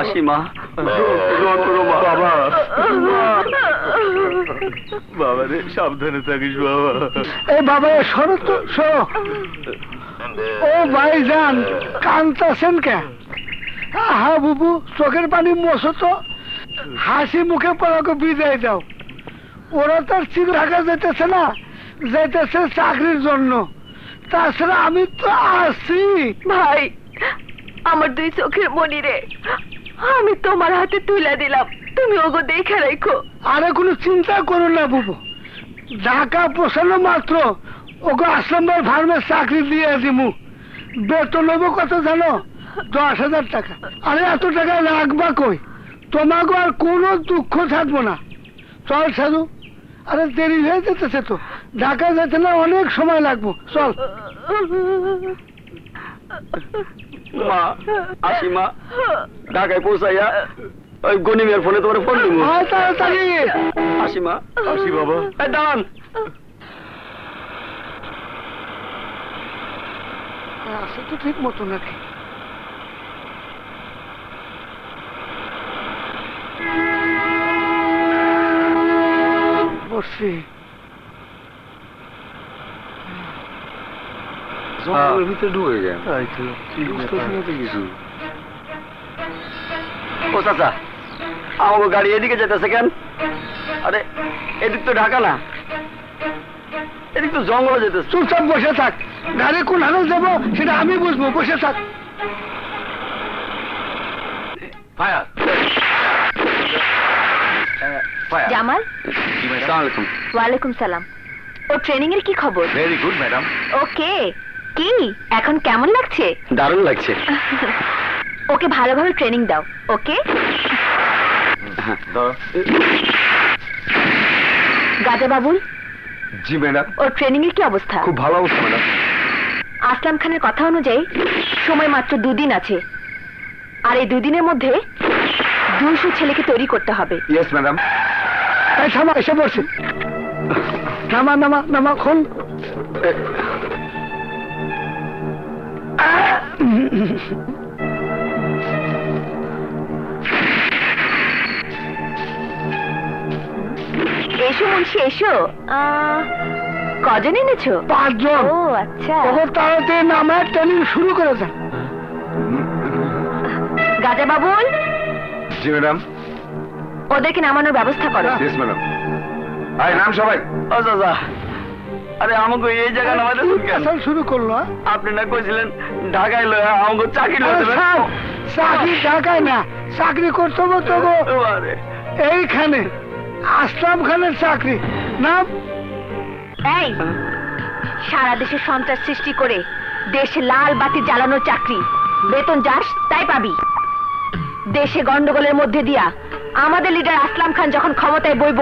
আসি মা বাবা। বাবা রে সাবধানে থাকিস বাবা। এই বাবা সরো তো সরো। ও ভাইজান কান্তাছেন কে? হা বুবু চোখের পানি মোছো তো। হাসি মুখে পড়াকে বিদায় দাও। ওরা তার চির ঢাকা যেতেছে না যেতেছে চাকরির জন্য। তাছাড়া আমি তো আছি ভাই আমার দুই চোখের মনি রে আমি তোমার হাতে তুলে দিলাম। তুমি ওগো দেখে রেখো। আরে কোনো চিন্তা করো না, বুবু। ঢাকা পোষানো মাত্র ওকে আসলামবার ফার্মের চাকরি দিয়ে দিমু। বেতন নেব কত জানো? দশ হাজার টাকা। আরে এত টাকা রাখবা কই? তোমাকে আর কোনো দুঃখ থাকব না। চল সাধু, আরে দেরি হয়ে যেতেছে তো। ঢাকা যেতে না অনেক সময় লাগবো। চল। মা আসি মা ঢাকায় পৌঁছাইয়া ওই গনিমের ফোনে তোমার ফোন দিব আসি মা আসি বাবা। দাঁড়ান। আছে তো ঠিক মতো নাকি? বসছি। জঙ্গলের ভিতরে ঢুকে গেল তাই তো বুঝতেছি না তো কিছু ও চাচা আমার গাড়ি এদিকে যেতেছে কেন? আরে এদিক তো ঢাকা না। এদিক তো জঙ্গলে যেতেছে। চুপচাপ বসে থাক। গাড়ি কোন হালে যাব সেটা আমি বুঝব। বসে থাক। জামাল? ওয়ালাইকুম সালাম। ও ট্রেনিং এর কি খবর? ভেরি গুড ম্যাডাম ওকে কি? এখন কেমন লাগছে? দারুণ লাগছে। ওকে ভালোভাবে ট্রেনিং দাও ওকে? গাজা বাবুল জি ম্যাডাম। ওর ট্রেনিং এর কি অবস্থা? খুব ভালো অবস্থা ম্যাডাম। আসলাম খানের কথা অনুযায়ী সময় মাত্র দুদিন আছে। আর এই দুদিনের মধ্যে দুইশো ছেলেকে তৈরি করতে হবে। Yes madam. থামা এসে বসে। নামা নামা নামা খোল এসো মুন্সি এসো। কজন এনেছো? পাঁচজন। ও আচ্ছা। তখন তাড়াতাড়ি নামায় ট্রেনিং শুরু করে দেন গাজা বাবুল? জি ম্যাডাম। ওদেরকে নামানোর ব্যবস্থা করো। ম্যাডাম। আয় নাম সবাই। ও চাচা আরে আমাকে এই জায়গা নামাইতেছেন কেন? আসল শুরু করল? আপনি না কইছিলেন ঢাকায় লয়া আমাকে চাকরি লয়ে চাকরি ঢাকায় না চাকরি করতে হবে তো এইখানে আসলাম খানের চাকরি। নাম? এই সারা দেশে সন্ত্রাস সৃষ্টি করে দেশে লাল বাতি জ্বালানোর চাকরি। বেতন যাস তাই পাবি। দেশে গন্ডগোলের মধ্যে দিয়া আমাদের লিডার আসলাম খান যখন ক্ষমতায় বইব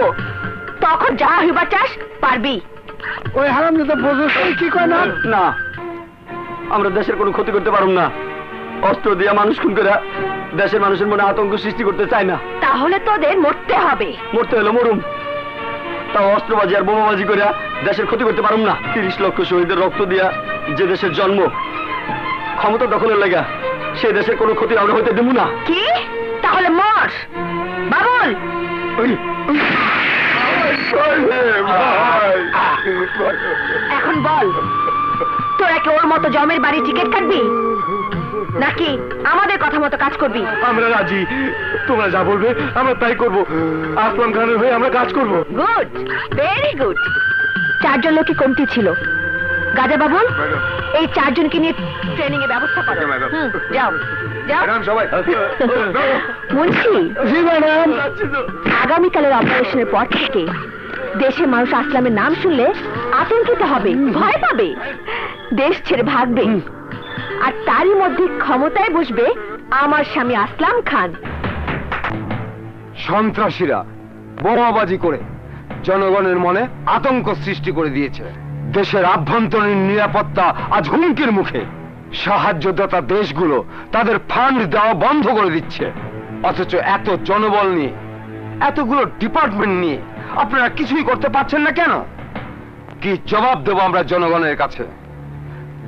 তখন যা হইবার চাস পারবি। ওই হারাম যেটা বোঝো কি কয় না? না। আমরা দেশের কোনো ক্ষতি করতে পারুম না। অস্ত্র দিয়া মানুষ খুন করে দেশের মানুষের মনে আতঙ্ক সৃষ্টি করতে চাই না। তাহলে তোদের মরতে হবে। মরতে হলো মরুম। তাও অস্ত্রবাজি আর বোমাবাজি করে দেশের ক্ষতি করতে পারুম না। তিরিশ লক্ষ শহীদের রক্ত দিয়া যে দেশের জন্ম ক্ষমতা দখলের লেগা সে দেশের কোনো ক্ষতি আমরা হইতে দেবো না। কি? তাহলে মর। বাবুল! এখন বল তোরা কি ওর মতো জমের বাড়ি টিকিট কাটবি? নাকি আমাদের কথা মতো কাজ করবি? আমরা রাজি। তোমরা যা বলবে আমরা তাই করব। আসলাম খানের হয়ে আমরা কাজ করব। গুড ভেরি গুড চারজন লোকে কমতি ছিল। গাজা বাবুল এই চারজনকে নিয়ে ট্রেনিং এর ব্যবস্থা করো। যাও। সবাই। মুন্সি আগামীকালের অপারেশনের পর থেকে দেশের মানুষ আসলামের নাম শুনলে আতঙ্কিত হবে ভয় পাবে। দেশ ছেড়ে ভাগবে। আর তারই মধ্যে ক্ষমতায় বসবে আমার স্বামী আসলাম খান। সন্ত্রাসীরা বোমাবাজি করে জনগণের মনে আতঙ্ক সৃষ্টি করে দিয়েছে। দেশের আভ্যন্তরীণ নিরাপত্তা আজ হুমকির মুখে। সাহায্যদাতা দেশগুলো তাদের ফান্ড দেওয়া বন্ধ করে দিচ্ছে। অথচ এত জনবল নিয়ে, এতগুলো ডিপার্টমেন্ট নিয়ে আপনারা কিছুই করতে পারছেন না কেন? কি জবাব দেব আমরা জনগণের কাছে?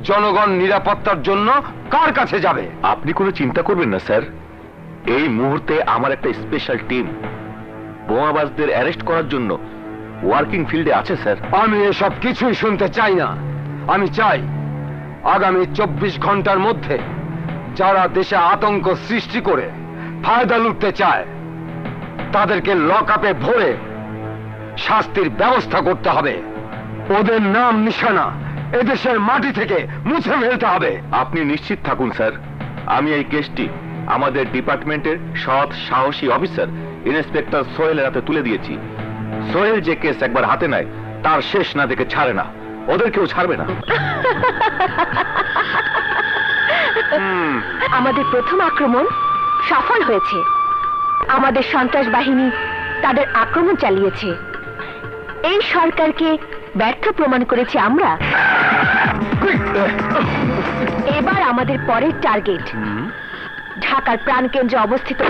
জনগণ নিরাপত্তার জন্য কার কাছে যাবে? আপনি কোনো চিন্তা করবেন না, স্যার। এই মুহূর্তে আমার একটা স্পেশাল টিম বোমাবাজদের অ্যারেস্ট করার জন্য ওয়ার্কিং ফিল্ডে আছে স্যার। আমি এসব কিছুই শুনতে চাই না। আমি চাই আগামী চব্বিশ ঘণ্টার মধ্যে যারা দেশে আতঙ্ক সৃষ্টি করে ফায়দা লুটতে চায় তাদেরকে লক আপে ভরে শাস্তির ব্যবস্থা করতে হবে। ওদের নাম নিশানা এদেশের মাটি থেকে মুছে ফেলতে হবে। আপনি নিশ্চিত থাকুন স্যার। আমি এই কেসটি আমাদের ডিপার্টমেন্টের সৎ সাহসী অফিসার ইন্সপেক্টর সোহেলের হাতে তুলে দিয়েছি। সোহেল যে কেস একবার হাতে নেয় তার শেষ না দেখে ছাড়ে না। ওদেরকেও ছাড়বে না। আমাদের প্রথম আক্রমণ সফল হয়েছে। আমাদের সন্ত্রাস বাহিনী তাদের আক্রমণ চালিয়েছে। এই সরকারকে ব্যর্থ প্রমাণ করেছি আমরা। এবার আমাদের পরের টার্গেট ঢাকার প্রাণকেন্দ্রে অবস্থিত।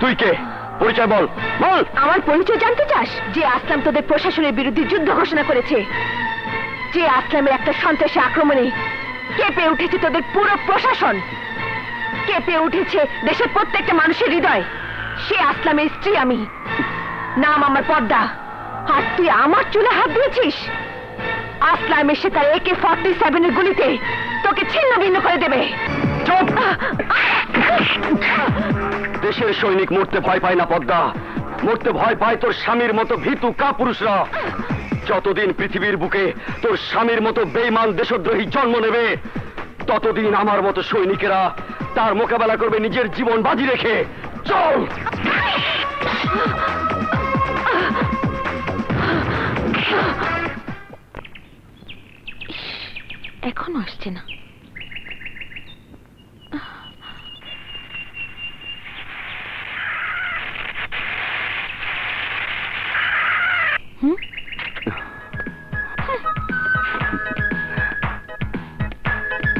তুই কে? পরিচয় বল। বল! আমার পরিচয় জানতে চাস? যে আসলাম তোদের প্রশাসনের বিরুদ্ধে যুদ্ধ ঘোষণা করেছে। যে আসলামের একটা সন্ত্রাসী আক্রমণে কেঁপে উঠেছে তোদের পুরো প্রশাসন। কেঁপে উঠেছে দেশের প্রত্যেকটা মানুষের হৃদয়। সে আসলামের স্ত্রী আমি। নাম আমার পদ্মা আর তুই আমার চুলে হাত দিয়েছিস? আসলাম এসে তার একে ফর্টি সেভেনের গুলিতে তোকে ছিন্ন ভিন্ন করে দেবে। চুপ দেশের সৈনিক মরতে ভয় পায় না পদ্মা। মরতে ভয় পায় তোর স্বামীর মতো ভীতু কাপুরুষরা। যতদিন পৃথিবীর বুকে তোর স্বামীর মতো বেইমান দেশদ্রোহী জন্ম নেবে ততদিন আমার মতো সৈনিকেরা তার মোকাবেলা করবে নিজের জীবন বাজি রেখে। চল! এখনও আসছে না।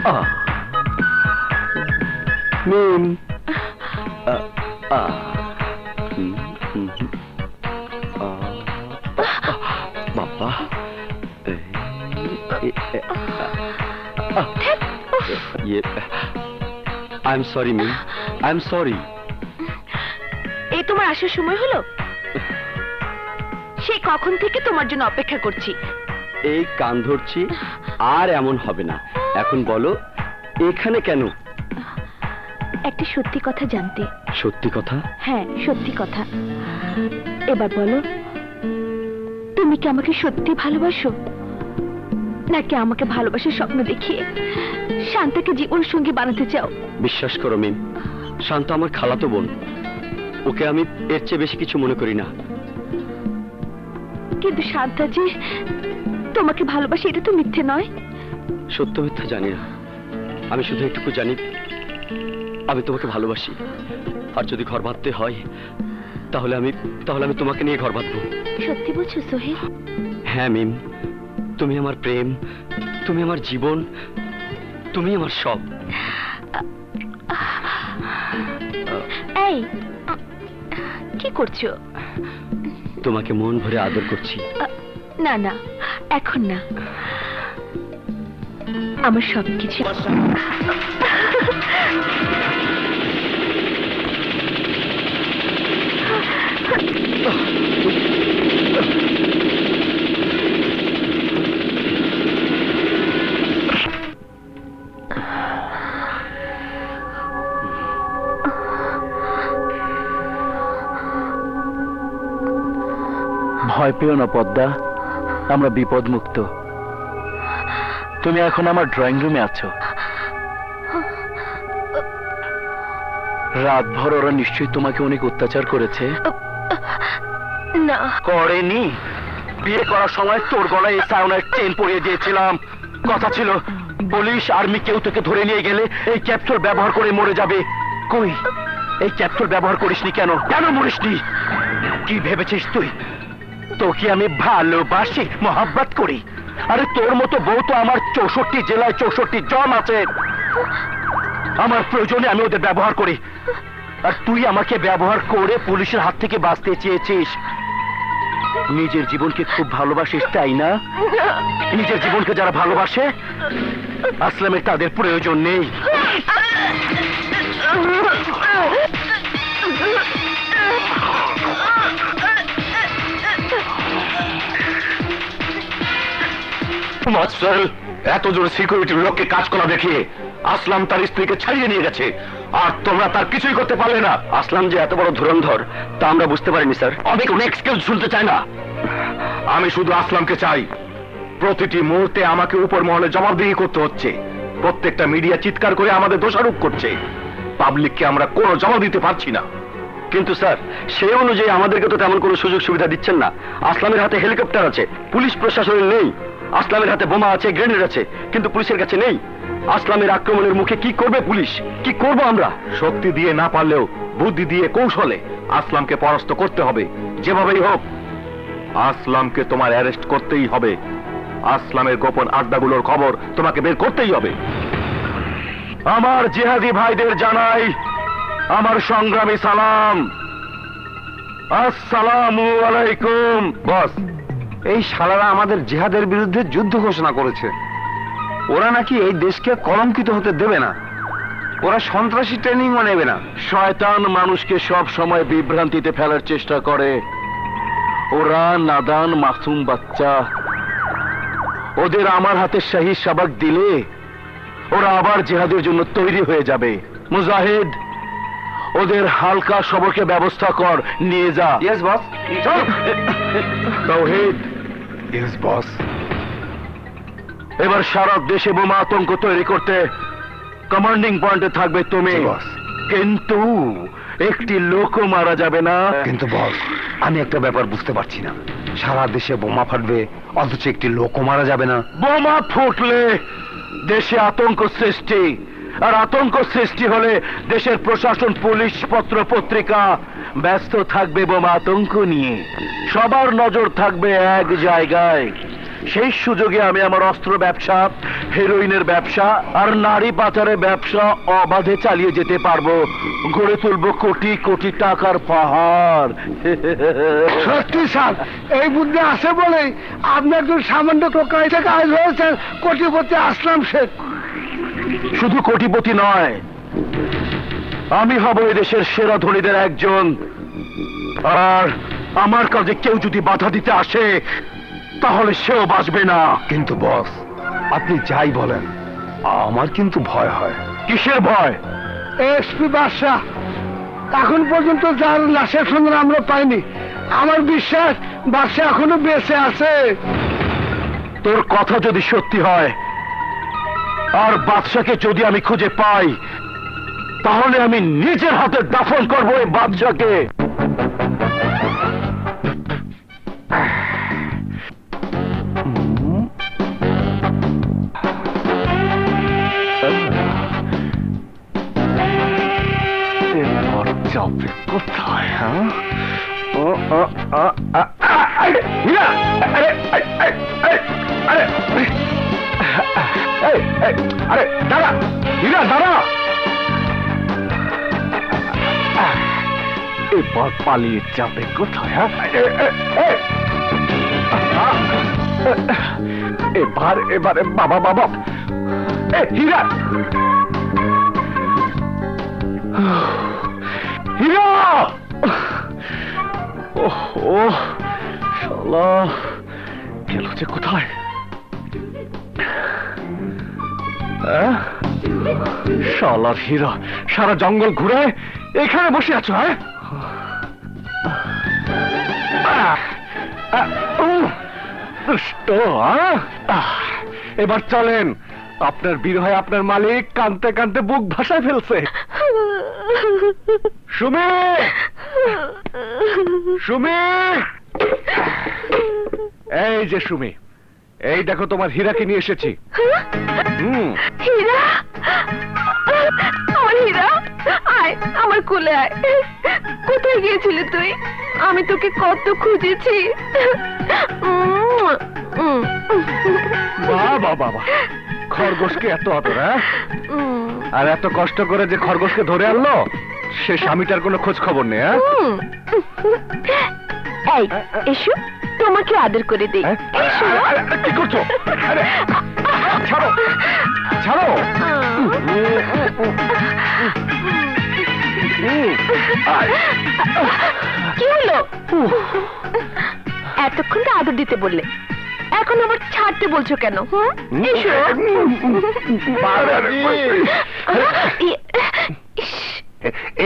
আহ, বাবা। I am sorry Mim. I am sorry এই তোমার আসার সময় হলো? সে কখন থেকে তোমার জন্য অপেক্ষা করছি? এই কান ধরছি আর এমন হবে না। এখন বলো এখানে কেন? একটা সত্যি কথা জানতে। সত্যি কথা? হ্যাঁ সত্যি কথা। এবার বলো তুমি কি আমাকে সত্যি ভালোবাসো? নাকি আমাকে ভালোবাসার স্বপ্ন দেখিয়ে শান্তাকে জীবন সঙ্গী বানাতে চাও? বিশ্বাস করো মিম শান্ত আমার খালাতো বোন। ওকে আমি এর চেয়ে বেশি কিছু মনে করি না। কিন্তু শান্তা যে তোমাকে ভালোবাসে এটা তো মিথ্যে নয়। সত্য মিথ্যা জানি না। আমি শুধু একটুকু জানি আমি তোমাকে ভালোবাসি। আর যদি ঘর বাঁধতে হয় তাহলে আমি তাহলে আমি তোমাকে নিয়ে ঘর বাঁধবো। সত্যি বলছো সোহেল? হ্যাঁ মিম। তুমি আমার প্রেম তুমি আমার জীবন তুমি আমার সব। এই কি করছ? তোমাকে মন ভরে আদর করছি। না না এখন না। আমার সবকিছু ভয় পেও না পদ্মা। আমরা বিপদ মুক্ত তুমি এখন আমার ড্রয়িং রুমে আছো। রাতভর ওরা নিশ্চয়ই তোমাকে অনেক অত্যাচার করেছে। না। করেনি। বিয়ে করার সময় তোর গলায় এই সাউনের চেন পরিয়ে দিয়েছিলাম। কথা ছিল পুলিশ আর্মি কেউ তোকে ধরে নিয়ে গেলে এই ক্যাপসুল ব্যবহার করে মরে যাবে। কই? এই ক্যাপসুল ব্যবহার করিসনি কেন? কেন মরিসনি? কি ভেবেছিস তুই? তোকে আমি ভালোবাসি, মহাব্বত করি। আরে তোর মতো বউ তো আমার চৌষট্টি জেলায় চৌষট্টি জন আছে। আমার প্রয়োজনে আমি ওদের ব্যবহার করি। আর তুই আমাকে ব্যবহার করে পুলিশের হাত থেকে বাঁচতে চেয়েছিস। নিজের জীবনকে খুব ভালোবাসিস, তাই না? নিজের জীবনকে যারা ভালোবাসে, আসলামের তাদের প্রয়োজন নেই। মাস্টার, এত জোর সিকিউরিটির লোককে কাজ করা দেখিয়ে আসলাম তার স্ত্রীকে ছাড়িয়ে নিয়ে গেছে। আর তোমরা তার কিছুই করতে পারলে না। আসলাম যে এত বড় ধুরন্ধর, তা আমরা বুঝতে পারিনি, স্যার। শুনতে না। আমি শুধু আসলামকে চাই। প্রতিটি মুহূর্তে আমাকে উপর মহলে জবাবদিহি করতে হচ্ছে। প্রত্যেকটা মিডিয়া চিৎকার করে আমাদের দোষারোপ করছে। পাবলিককে আমরা কোনো জবাব দিতে পারছি না। কিন্তু, স্যার সেই অনুযায়ী আমাদেরকে তো তেমন কোনো সুযোগ সুবিধা দিচ্ছেন না। আসলামের হাতে হেলিকপ্টার আছে। পুলিশ প্রশাসনের নেই। আসলামের হাতে বোমা আছে গ্রেনেড আছে, কিন্তু পুলিশের কাছে নেই। আসলামের আক্রমণের মুখে কি করবে পুলিশ? কি করব আমরা? শক্তি দিয়ে না পারলেও বুদ্ধি দিয়ে কৌশলে আসলামকে পরাস্ত করতে হবে। যেভাবেই হোক, আসলামকে তোমার অ্যারেস্ট করতেই হবে। আসলামের গোপন আড্ডাগুলোর খবর তোমাকে বের করতেই হবে। আমার জেহাদি ভাইদের জানাই, আমার সংগ্রামী সালাম। আসসালামু আলাইকুম, বস। এই শালারা আমাদের জিহাদের বিরুদ্ধে যুদ্ধ ঘোষণা করেছে। ওরা নাকি এই দেশকে কলঙ্কিত হতে দেবে না। ওরা সন্ত্রাসী ট্রেনিংও নেবে না। শয়তান মানুষকে সব সময় বিভ্রান্তিতে ফেলার চেষ্টা করে। ওরা নাদান মাসুম বাচ্চা। ওদের আমার হাতে শাহী সাবাক দিলে ওরা আবার জেহাদের জন্য তৈরি হয়ে যাবে। মুজাহিদ ওদের হালকা সবকে ব্যবস্থা কর নিয়ে যা। বস। তৌহিদ ইয়েস বস এবার সারা দেশে বোমা আতঙ্ক তৈরি করতে কমান্ডিং পয়েন্টে থাকবে তুমি। বস। কিন্তু একটি লোকও মারা যাবে না। কিন্তু বস আমি একটা ব্যাপার বুঝতে পারছি না। সারা দেশে বোমা ফাটবে অথচ একটি লোকও মারা যাবে না। বোমা ফুটলে দেশে আতঙ্ক সৃষ্টি। আর আতঙ্ক সৃষ্টি হলে দেশের প্রশাসন, পুলিশ, পত্র, পত্রিকা ব্যস্ত থাকবে বোমা আতঙ্ক নিয়ে। সবার নজর থাকবে এক জায়গায়। সেই সুযোগে আমি আমার অস্ত্র ব্যবসা, হেরোইনের ব্যবসা আর নারী পাচারের ব্যবসা অবাধে চালিয়ে যেতে পারব। গড়ে তুলবো কোটি কোটি টাকার পাহাড়। সত্যি স্যার, এই বুদ্ধি আছে বলেই আপনি একজন সামান্য টোকাই থেকে আজ হয়েছেন। কোটিপতি আসলাম শেখ। শুধু কোটিপতি নয় আমি হব এই দেশের সেরা ধনীদের একজন। আর আমার কাজে কেউ যদি বাধা দিতে আসে তাহলে সেও বাঁচবে না। কিন্তু বস আপনি যাই বলেন আমার কিন্তু ভয় হয়। কিসের ভয়? এসপি বাদশাহ এখন পর্যন্ত যার লাশের সন্ধান আমরা পাইনি আমার বিশ্বাস বাদশাহ এখনও বেঁচে আছে। তোর কথা যদি সত্যি হয় আর বাদশাকে যদি আমি খুঁজে পাই, তাহলে আমি নিজের হাতে দাফন করব এই বাদশাকে। কোথায় হ্যাঁ? আরে, পালিয়ে যাবে কোথায় হ্যাঁ? এবার এবারে বাবা বাবা। হীরা। হীরা! ওহো শালা গেল যে কোথায়? শালার হীরা, সারা জঙ্গল ঘুরে এখানে বসে আছো হ্যাঁ? এবার চলেন। আপনার বিরহে আপনার মালিক কানতে কানতে বুক ভাসায় ফেলছে। সুমি! সুমি! এই যে সুমি এই দেখো তোমার হীরাকে নিয়ে এসেছি। হুম। হীরা? আমার হীরা আয় আমার কোলে আয়। কোথায় গিয়েছিলি তুই? আমি তোকে কত খুঁজেছি। বাবা খরগোশকে এত আদর হ্যাঁ? আর এত কষ্ট করে যে খরগোশকে ধরে আনলো সে স্বামীটার কোনো খোঁজ খবর নেই হ্যাঁ? এসো। তোমাকে আদর করে দেই। হ্যাঁ? কি করছ? ছাড়ো ছাড়ো। কি হলো? এতক্ষণ তো আদর দিতে বললে। এখন আবার ছাড়তে বলছো কেন? এসো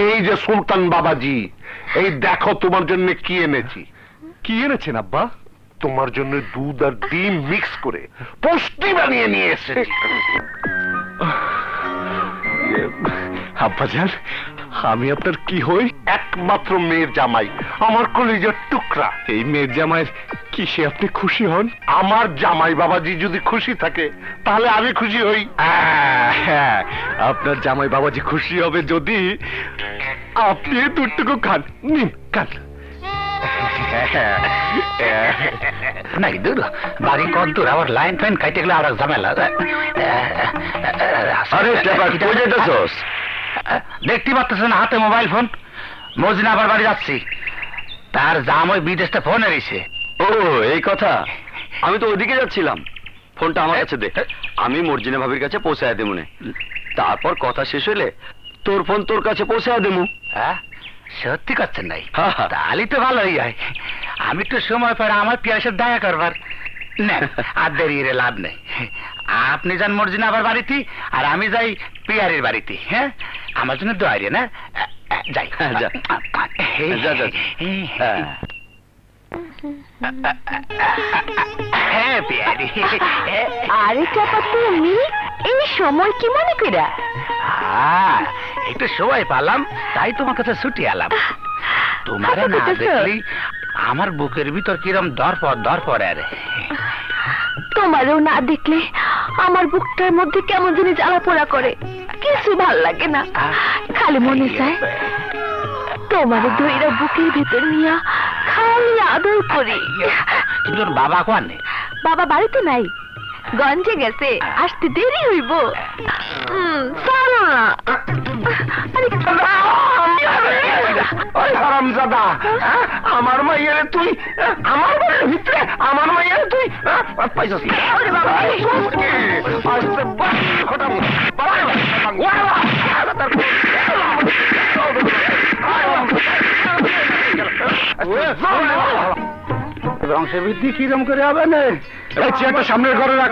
এই যে সুলতান বাবাজি এই দেখো তোমার জন্য কি এনেছি। কি এনেছেন আব্বা? তোমার জন্য দুধ আর ডিম মিক্স করে পুষ্টি বানিয়ে নিয়ে এসেছি। আব্বাজান আমি আপনার কি হই? একমাত্র মেয়ের জামাই আমার কলিজার টুকরা। এই মেয়ের জামাইয়ের কিসে আপনি খুশি হন? আমার জামাই বাবাজি যদি খুশি থাকে তাহলে আমি খুশি হই। হ্যাঁ আপনার জামাই বাবাজি খুশি হবে যদি আপনি এই দুধটুকু খান নিন খান। নাই দূর বাড়ি কত দূর? আবার লাইন ফাইন খাইতে গেলে আর ঝামেলা। আরে কই যেতেছস দেখতে হাতে মোবাইল ফোন? মজিনা আবার বাড়ি যাচ্ছি। তার জাম ওই বিদেশটা ফোন এসেছে। ও এই কথা? আমি তো ওইদিকে যাচ্ছিলাম। ফোনটা আমার কাছে দে। আমি মর্জিনা ভাবির কাছে পৌঁছায় দেবো নে। তারপর কথা শেষ হইলে তোর ফোন তোর কাছে পৌঁছায় দেবো হ্যাঁ? সত্যি করছেন নাই হ্যাঁ, হ্যাঁ। তাহলে তো ভালোই হয়। আমি তো সময় পরে আমার পিয়াসের দয়া করবার। না আর দেরি রে লাভ নেই। আপনি যান মর্জিনা আবার বাড়িতে আর আমি যাই পিয়ারের বাড়িতে হ্যাঁ? আমার জন্য দোয়ারি না যাই। হ্যাঁ, যা। যা, যা, যা। হ্যাঁ। হ্যাঁ পিয়ারি আরে চাপা তুমি এই সময় কি মনে কইরা? একটু সময় পালাম তাই তোমার কাছে ছুটি এলাম। তোমার না দেখলি আমার বুকের ভিতর কিরম দর পর দর তোমারও না দেখলে আমার বুকটার মধ্যে কেমন জানি জ্বালা পোড়া করে। কিছু ভালো লাগে না। খালি মনে চায়। তোমার ধৈরা বুকের ভিতর নিয়া খালি আদর করি কিন্তু ওর বাবা কোয়ান বাবা বাড়িতে নাই গঞ্জে গেছে আসতে দেরি হইব উম, না ওই হারামজাদা হ্যাঁ? আমার মাইয়ারে তুই হ্যাঁ? আমার বাড়ির ভিতরে আমার মাইয়ারে তুই হ্যাঁ? পাইছস। আস্তে বংশবৃদ্ধি কিরম করে হবে না? চেয়ারটা সামনের ঘরে রাখ।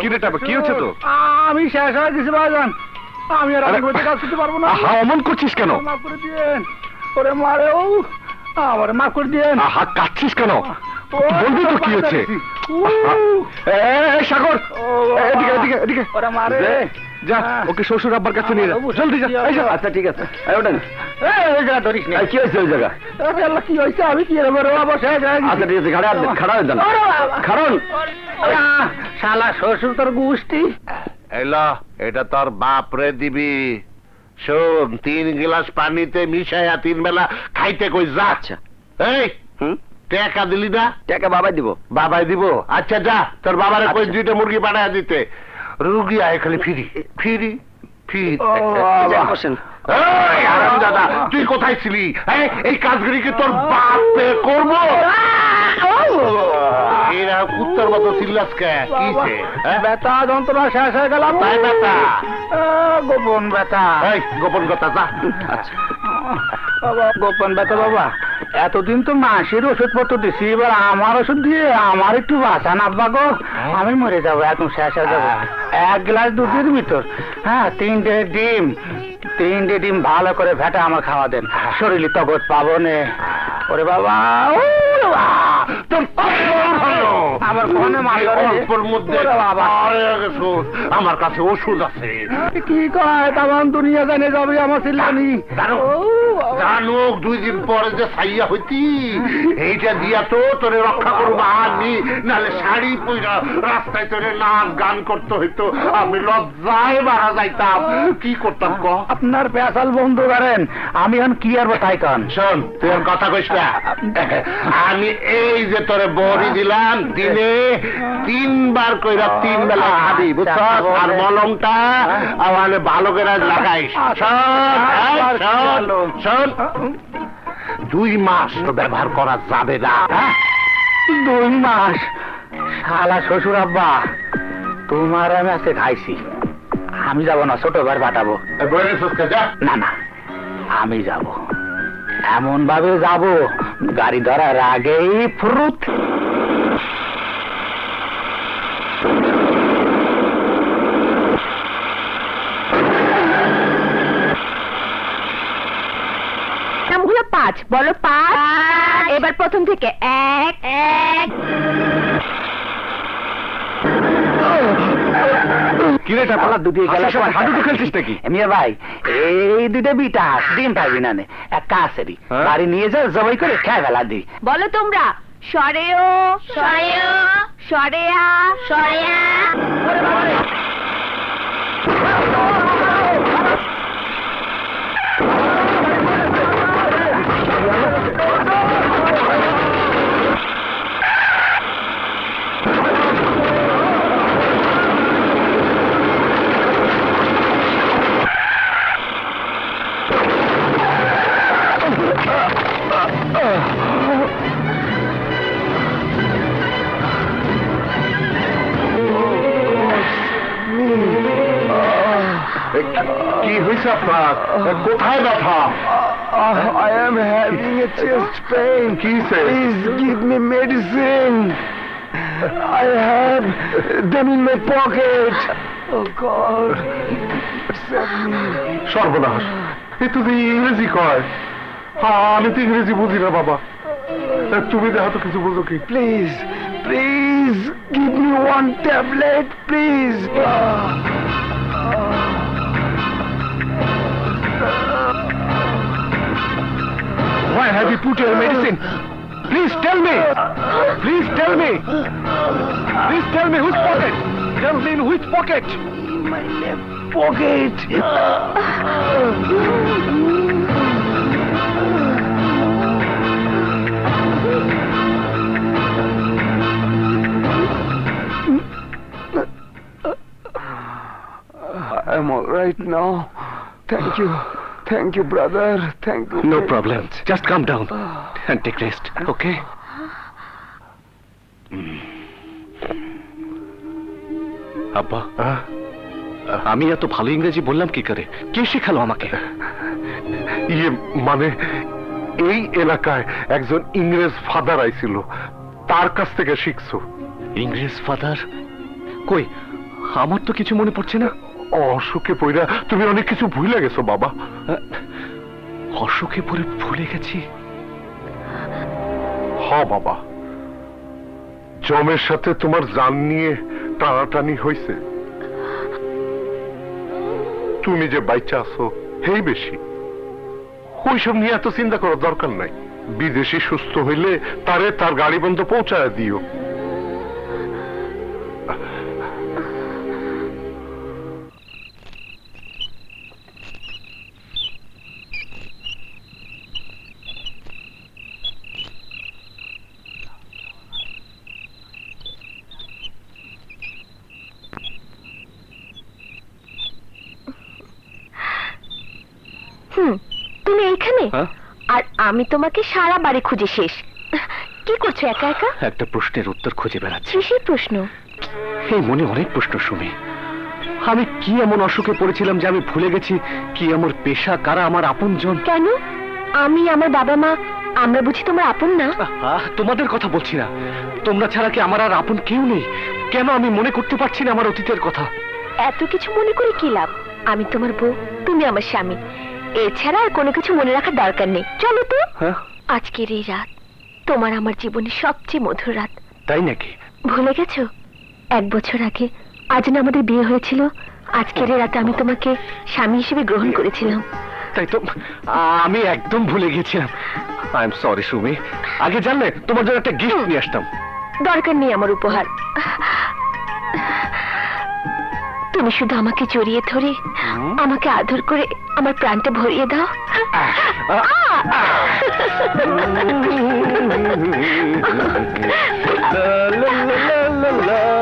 কি রে টাপা, কি হচ্ছে তো আমি শেষ হয়ে গেছি ভাইজান। আমি আর আগে কাজ করতে পারব না। আহা অমন করছিস কেন? মাফ করে দিয়েন ওরে মারে ও আমার মাফ করে দিয়েন। আহা কাচ্ছিস কেন? বলবি তো কি এ, সাগর! এদিকে এদিকে এদিকে! ওরে মারে! যা হ্যাঁ। ওকে শ্বশুর আব্বার কাছে নিয়ে যা। জলদি যা এই যা। আচ্ছা ঠিক আছে। এই ওঠেন। এই, ওই জায়গা ধরিস না। কি হয়েছে ওই জায়গা? আরে আল্লাহ, কি হয়েছে? আমি কি এরকম বাবা শেষ আচ্ছা ঠিক আছে খাড়া খাড়া হয়ে যান। খাড়ন। শালা শ্বশুর তোর গুষ্টি এলা এটা তোর বাপ রে দিবি। শোন তিন গ্লাস পানিতে মিশাইয়া তিন বেলা খাইতে কই যা। আচ্ছা। এই! হুম? টাকা দিলি না? টাকা বাবাই দিব। বাবাই দিব? আচ্ছা যা তোর বাবারে কই আচ্ছা। দুইটা মুরগি পাঠায় দিতে। রুগী আয় খালি ফিরি। ফিরি ফিরি। দাদা তুই কোথায় ছিলি? এই, কাজগুলি কি তোর বাপে করব? এরা কুত্তার মতো চিল্লাস কিছে হ্যাঁ? ব্যথা যন্ত্রণা শেষ হয়ে তাই ব্যথা? গোপন ব্যথা। গোপন কথা যা। আচ্ছা। গোপন ব্যথা বাবা। এতদিন তো মাসের ওষুধ পত্র দিছি এবার আমার ওষুধ দিয়ে আমার একটু বাঁচান আব্বা গো আমি মরে যাব এখন শেষ হয়ে যাব। এক গ্লাস দুধের ভিতর হ্যাঁ তিনটে ডিম। তিনটে ডিম ভালো করে ভেটা আমার খাওয়া দেন। শরীরে তগত পাবো নে। ওরে বাবা। আমার ফোনে মধ্যে কাছে ওষুধ আছে। কি কয় তামান দুনিয়া জানে যাবে আমার চিল্লানি। জানুক দুই দিন পরে যে সাইয়া হইতি। এইটা দিয়া তো তোরে রক্ষা করব আমি নাহলে শাড়ি পইরা রাস্তায় তোরে নাচ গান করতে হইতো। আমি লজ্জায় মারা যাইতাম। কি করতাম ক? আপনার পেশাল বন্ধ করেন আমি এখন কি আর তাই কান? শোন তুই কথা কইস না। আমি এই যে তোরে বড়ি দিলাম দিনে তিনবার কইরা তিন বেলা খাবি বুঝছস? আর মলমটা আমার ভালো করে লাগাইস। শোন এই, শোন শোন। দুই মাস তো ব্যবহার করা যাবে না। হ্যাঁ? দুই মাস? শালা শ্বশুর আব্বা তোমার আমি আজকে খাইছি। আমি যাব না ছোট ঘর পাঠাবো। না না আমি যাব। এমন ভাবে যাব গাড়ি ধরার আগেই ফ্রুত। পাঁচ বলো পাঁচ। এবার প্রথম থেকে এক। এক। কিরে টাকা দুটি গেল আচ্ছা, হাডুডু খেলছিস নাকি? মিয়া ভাই এই দুটো বিটা ডিম না নে। এক হ্যাঁ? বাড়ি নিয়ে জবাই করে খেয়ে ফেলা দি। বলো তোমরা সরেও সরেও সরেয়া সরেয়া। কি হয়েছে আপনার কোথায় ব্যথা I am having a chest pain. Please give me medicine. I have them in my pocket. Oh God. Save me. সর্বনাশ এ তো যে ইংরেজি কয় হ্যাঁ আমি তো ইংরেজি বুঝি না বাবা এ, তুমি দেখো তো কিছু বুঝো কি Please, please give me one tablet, please. Why have you put your medicine? Please tell me. Please tell me. Please tell me whose pocket. Tell me in which pocket. In my left pocket. I'm all right now. Thank you. Thank you, brother. Thank you. No problem. Just calm down and take rest. Okay? আব্বা আমি এত ভালো ইংরেজি বললাম কি করে কে শেখালো আমাকে ইয়ে মানে এই এলাকায় একজন ইংরেজ ফাদার আইছিল তার কাছ থেকে শিখছো ইংরেজ ফাদার কই আমার তো কিছু মনে পড়ছে না অসুখে পইরা তুমি অনেক কিছু ভুলে গেছো বাবা। অসুখে পরে ভুলে গেছি। হ বাবা। জমের সাথে তোমার জান নিয়ে টানাটানি হয়েছে তুমি যে বাইচা আছো হেই বেশি। ওইসব নিয়ে এত চিন্তা করার দরকার নাই। বিদেশি সুস্থ হইলে তারে তার গাড়ি বন্ধ পৌঁছায় দিও। হুম তুমি এইখানে? হ্যাঁ? আর আমি তোমাকে সারা বাড়ি খুঁজে শেষ। কি করছ একা একা? একটা প্রশ্নের উত্তর খুঁজে বেড়াচ্ছি। কিসের প্রশ্ন? এই মনে অনেক প্রশ্ন শুনে আমি কি এমন অসুখে পড়েছিলাম যে আমি ভুলে গেছি কি আমার পেশা কারা আমার আপনজন? কেন? আমি আমার বাবা মা আমরা বুঝি তোমার আপন না? আহ, তোমাদের কথা বলছি না। তোমরা ছাড়া কি আমার আর আপন কেউ নেই? কেন আমি মনে করতে পারছি না আমার অতীতের কথা? এত কিছু মনে করে কি লাভ? আমি তোমার বউ তুমি আমার স্বামী। এছাড়া আর কোনো কিছু মনে রাখার দরকার নেই। চলো তো। হ্যাঁ? আজকের এই রাত তোমার আমার জীবনের সবচেয়ে মধুর রাত। তাই নাকি? ভুলে গেছো? এক বছর আগে আজ না আমাদের বিয়ে হয়েছিল। আজকের এই রাতে আমি তোমাকে স্বামী হিসেবে গ্রহণ করেছিলাম। তাই তো? আমি একদম ভুলে গেছিলাম আই এম সরি সুমি। আগে জানলে তোমার জন্য একটা গিফট নিয়ে আসতাম। দরকার নেই আমার উপহার। তুমি শুধু আমাকে জড়িয়ে ধরে আমাকে আদর করে আমার প্রাণটা ভরিয়ে দাও লা লা লা লা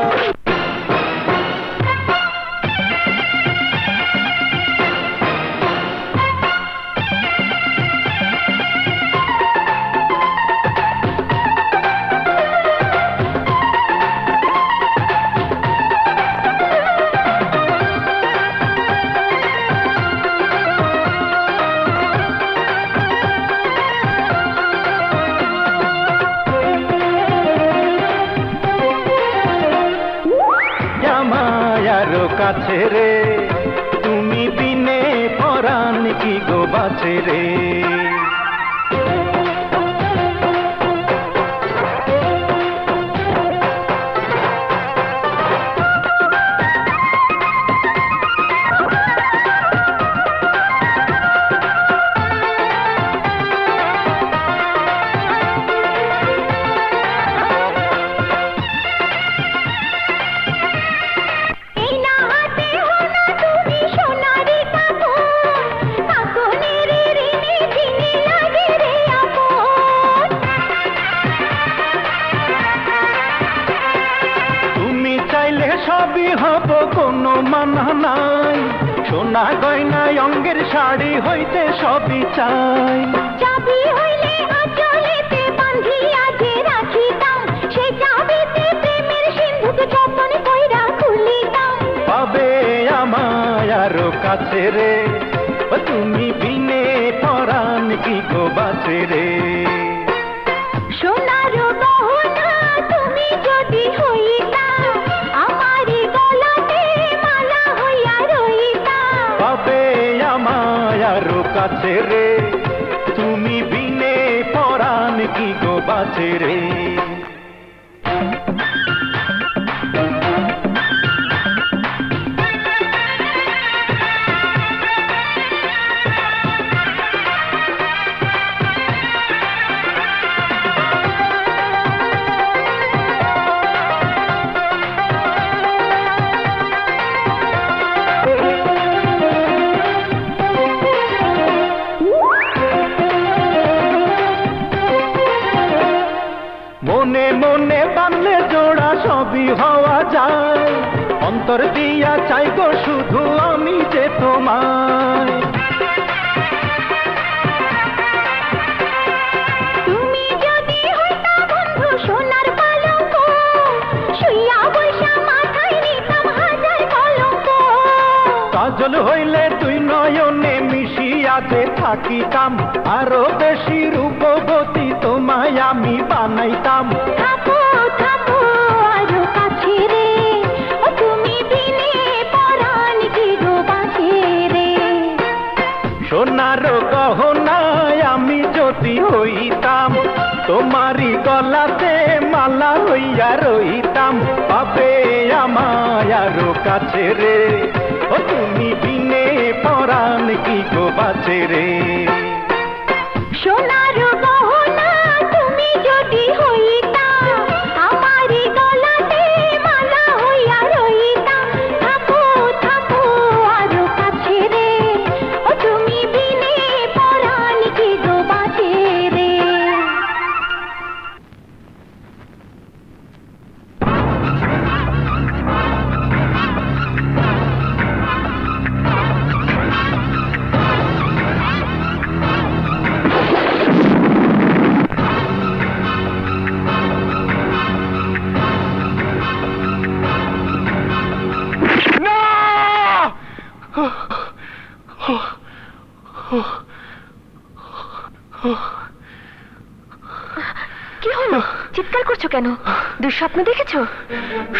স্বপ্ন দেখেছ?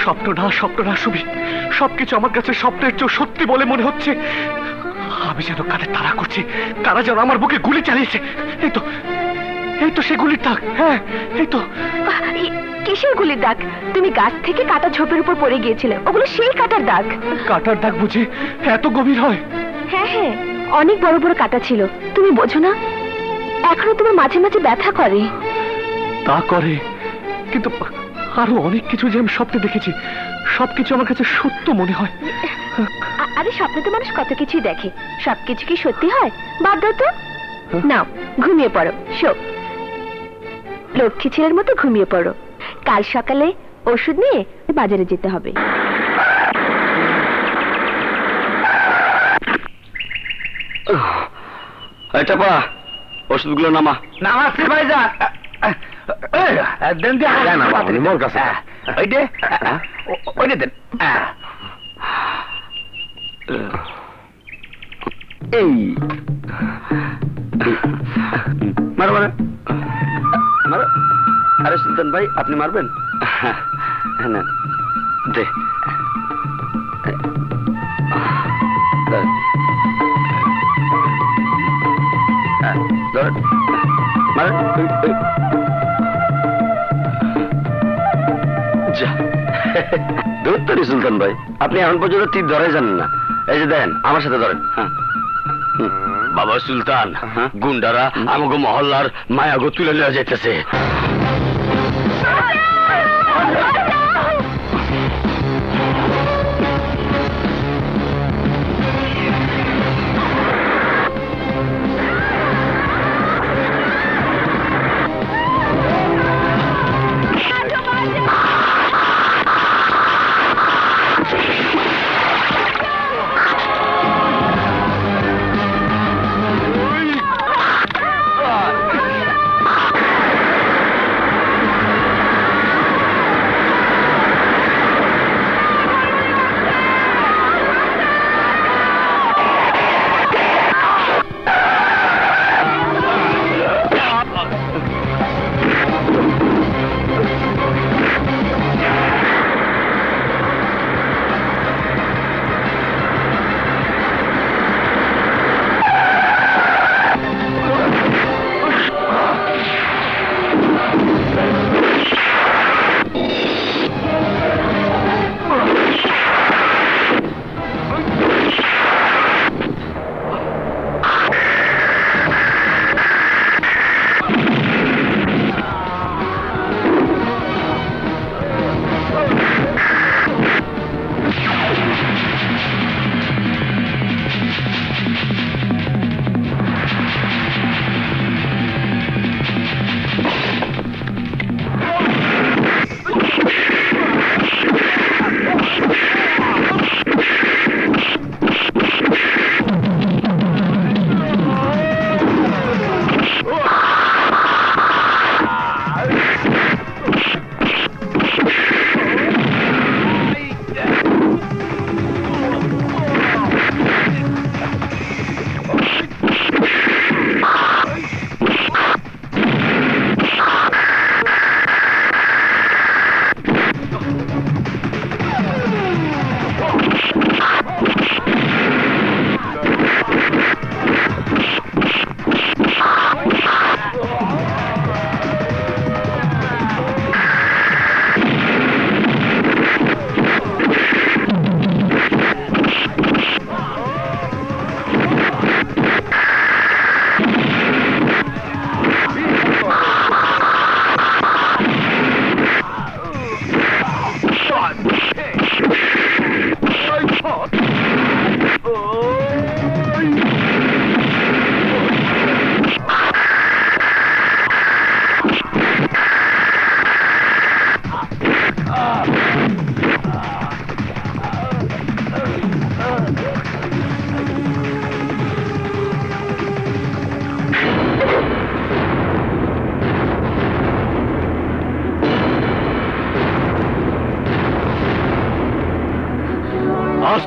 স্বপ্ন না স্বপ্ন না সুবি সবকিছু আমার কাছে স্বপ্নের চেয়ে সত্যি বলে মনে হচ্ছে। আমি যেন কানে তারা করছি তারা যেন আমার বুকে গুলি চালিয়েছে। এই তো এই তো সে গুলির দাগ হ্যাঁ এই তো। কিসের গুলির দাগ? তুমি গাছ থেকে কাটা ঝোপের উপর পড়ে গিয়েছিলে ওগুলো সেই কাটার দাগ। কাটার দাগ বুঝি এত গভীর হয়? হ্যাঁ হ্যাঁ অনেক বড় বড় কাটা ছিল তুমি বোঝো না? এখনও তোমার মাঝে মাঝে ব্যথা করে। তা করে কিন্তু আরও অনেক কিছু যে আমি স্বপ্নে দেখেছি। সবকিছু আমার কাছে সত্য মনে হয়। আরে স্বপ্নে তো মানুষ কত কিছুই দেখে। সবকিছু কি সত্যি হয়? বাদ দাও তো। নাও ঘুমিয়ে পড়ো। শো। লক্ষ্মী ছেলের মতো ঘুমিয়ে পড়ো। কাল সকালে ওষুধ নিয়ে বাজারে যেতে হবে। এটা পা ওষুধগুলো নামা। নামাজে ভাই আরে সুলতান ভাই আপনি মারবেন হ্যাঁ না দে হ্যাঁ, ধরেন। মারেন। যা ধরতে সুলতান ভাই। আপনি এখন পর্যন্ত তীর ধরাই জানেন না। এই যে দেন আমার সাথে ধরেন হ্যাঁ। বাবা সুলতান গুন্ডারা আমাকে মহল্লার মায়াগো তুলে নেওয়া যাইতেছে।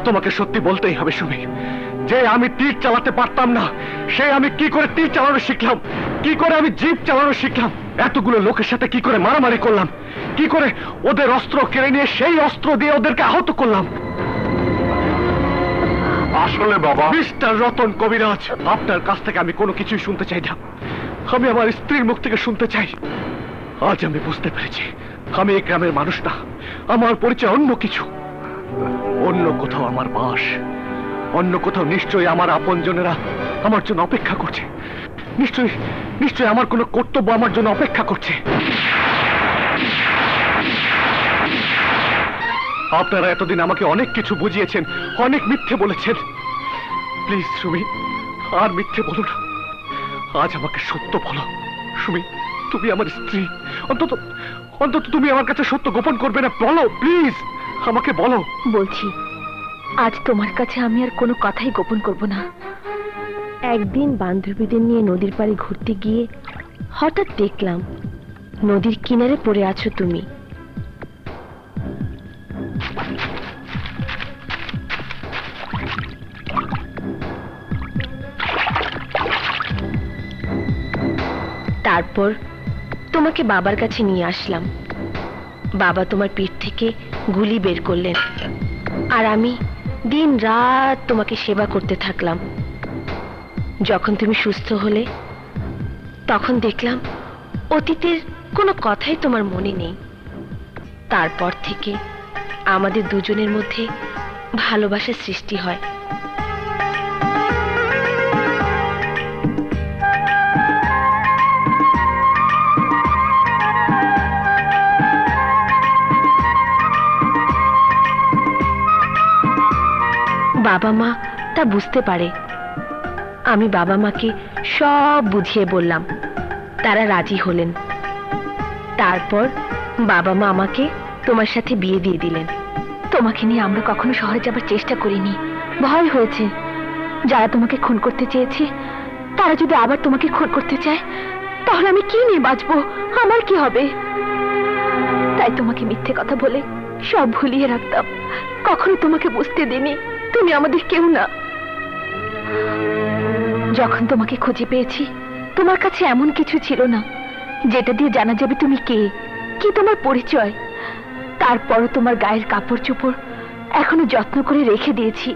তোমাকে সত্যি বলতেই হবে সুমি যে আমি তীর চালাতে পারতাম না সে আমি কি করে তীর চালানো শিখলাম? কি করে আমি জিপ চালানো শিখলাম? এতগুলো লোকের সাথে কি করে মারামারি করলাম? কি করে ওদের অস্ত্র কেড়ে নিয়ে সেই অস্ত্র দিয়ে ওদেরকে আহত করলাম? আসলে বাবা মিস্টার রতন কবিরাজ আপনার কাছ থেকে আমি কোনো কিছুই শুনতে চাই না। আমি আমার স্ত্রীর মুখ থেকে শুনতে চাই। আজ আমি বুঝতে পেরেছি আমি এই গ্রামের মানুষ না। আমার পরিচয় অন্য কিছু। কোথাও আমার বাস, অন্য কোথাও নিশ্চয়ই আমার আপনজনেরা আমার জন্য অপেক্ষা করছে। নিশ্চয়ই নিশ্চয়ই আমার কোনো কর্তব্য আমার জন্য অপেক্ষা করছে। আপনারা এতদিন আমাকে অনেক কিছু বুঝিয়েছেন, অনেক মিথ্যে বলেছেন। প্লিজ, সুমি, আর মিথ্যে বলো না। আজ আমাকে সত্য বলো। সুমি, তুমি আমার স্ত্রী। অন্তত অন্তত তুমি আমার কাছে সত্য গোপন করবে না। বলো, প্লিজ, আমাকে বলো। বলছি আজ তোমার কাছে আমি আর কোনো কথাই গোপন করব না। একদিন বান্ধবীদের নিয়ে নদীর পাড়ে ঘুরতে গিয়ে হঠাৎ দেখলাম নদীর কিনারে পড়ে আছো তুমি। তারপর তোমাকে বাবার কাছে নিয়ে আসলাম। বাবা তোমার পিঠ থেকে গুলি বের করলেন। আর আমি দিন রাত তোমাকে সেবা করতে থাকলাম। যখন তুমি সুস্থ হলে, তখন দেখলাম অতীতের কোনো কথাই তোমার মনে নেই। তারপর থেকে আমাদের দুজনের মধ্যে ভালোবাসার সৃষ্টি হয়। বাবা মা তা বুঝতে পারে। আমি বাবা মাকে সব বুঝিয়ে বললাম, তারা রাজি হলেন। তারপর বাবা মা আমাকে তোমার সাথে বিয়ে দিয়ে দিলেন। তোমাকে নিয়ে আমরা কখনো শহরে যাবার চেষ্টা করিনি। ভয় হয়েছে। যারা তোমাকে খুন করতে চেয়েছে, তারা যদি আবার তোমাকে খুন করতে চায়, তাহলে আমি কি নিয়ে বাঁচবো? আমার কি হবে? তাই তোমাকে মিথ্যে কথা বলে সব ভুলিয়ে রাখতাম। কখনো তোমাকে বুঝতে দিনি তুমি আমাদের কেউ না। যখন তোমাকে খুঁজে পেয়েছি, তোমার কাছে এমন কিছু ছিল না, যেটা দিয়ে জানা যাবে তুমি কে, কি তোমার পরিচয়। তারপরও তোমার গায়ের কাপড় চোপড় এখনও যত্ন করে রেখে দিয়েছি।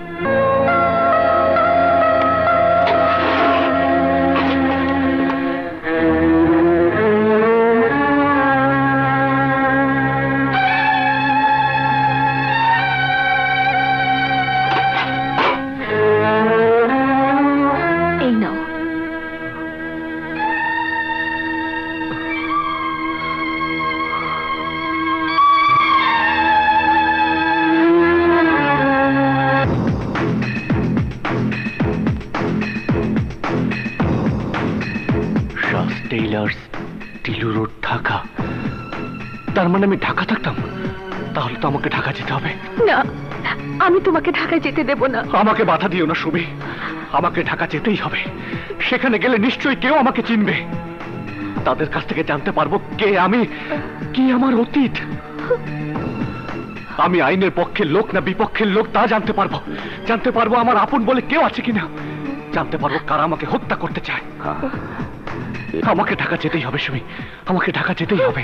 মানে আমি ঢাকা থাকতাম? তাহলে তো আমাকে ঢাকা যেতে হবে। না আমি তোমাকে ঢাকায় যেতে দেব না। আমাকে বাধা দিও না সুমি আমাকে ঢাকা যেতেই হবে। সেখানে গেলে নিশ্চয়ই কেউ আমাকে চিনবে। তাদের কাছ থেকে জানতে পারব কে আমি কি আমার অতীত। আমি আইনের পক্ষের লোক না বিপক্ষের লোক তা জানতে পারব। জানতে পারব আমার আপন বলে কেউ আছে কিনা। জানতে পারব কারা আমাকে হত্যা করতে চায়। আমাকে ঢাকা যেতেই হবে সুমি আমাকে ঢাকা যেতেই হবে।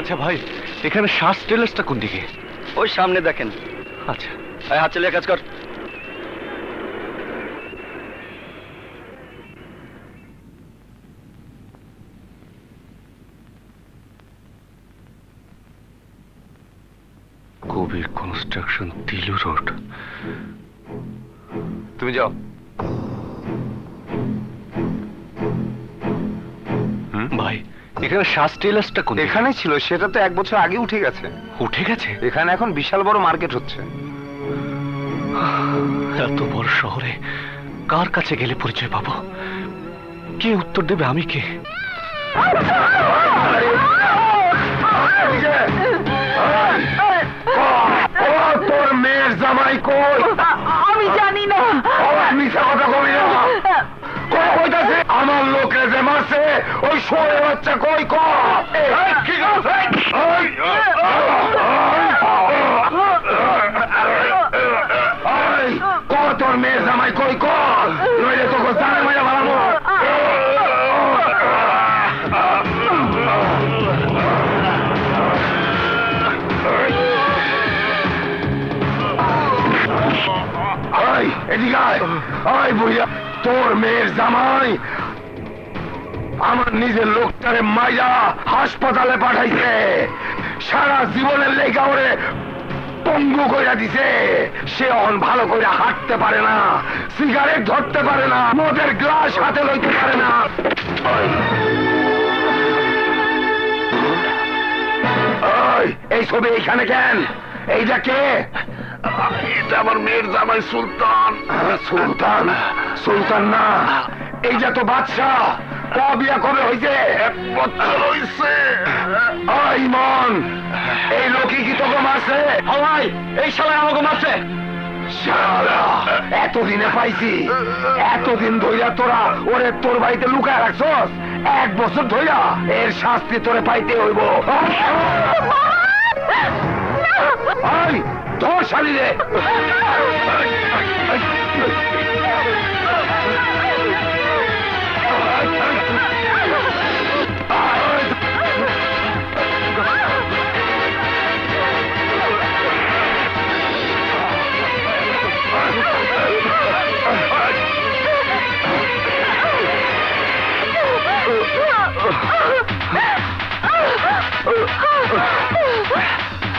আচ্ছা ভাই এখানে শ্বাস টেলার্সটা কোন দিকে ওই সামনে দেখেন। আচ্ছা। হাত চলে কাজ কর কবির কনস্ট্রাকশন রোড তুমি যাও। ভাই এখানে শ্বাস টেলার্সটা কোন এখানে ছিল সেটা তো এক বছর আগে উঠে গেছে। উঠে গেছে? এখানে এখন বিশাল বড় মার্কেট হচ্ছে। এত বড় শহরে কার কাছে গেলে পরিচয় পাবো? কে উত্তর দেবে আমি কে? জামাই কই আমি জানি না মিশা কথা কবি না কই কইতাছে আমার লোকে যে মারছে ওই শোয়ে বাচ্চা কই ক এই, কি করছে? এই, এই, ক তোর মেয়ের জামাই কই ক তোর মেয়ের জামাই। আমার নিজের লোকটারে মাইয়া হাসপাতালে পাঠাইছে। সারা জীবনের লেগা ওরে পঙ্গু কইরা দিছে। সে অন ভালো করে হাঁটতে পারে না, সিগারেট ধরতে পারে না, মদের গ্লাস হাতে লইতে পারে না। এই ছবি এখানে কেন? এইটা কে? এটা আমার মেয়ের জামাই সুলতান। সুলতান? সুলতান না। এইটা তো বাদশাহ বিয়া কবে হইছে? এক বছর হইছে। ওই মন এই লোকই কি তোকে মারছে? ভাই এই শালা আমাকে মারছে। এতদিনে পাইছি এতদিন ধইরা তোরা ওরে তোর বাড়িতে লুকায় রাখছস এক বছর ধইরা এর শাস্তি তোরে পাইতে হইব। ধর শালি রে। এই,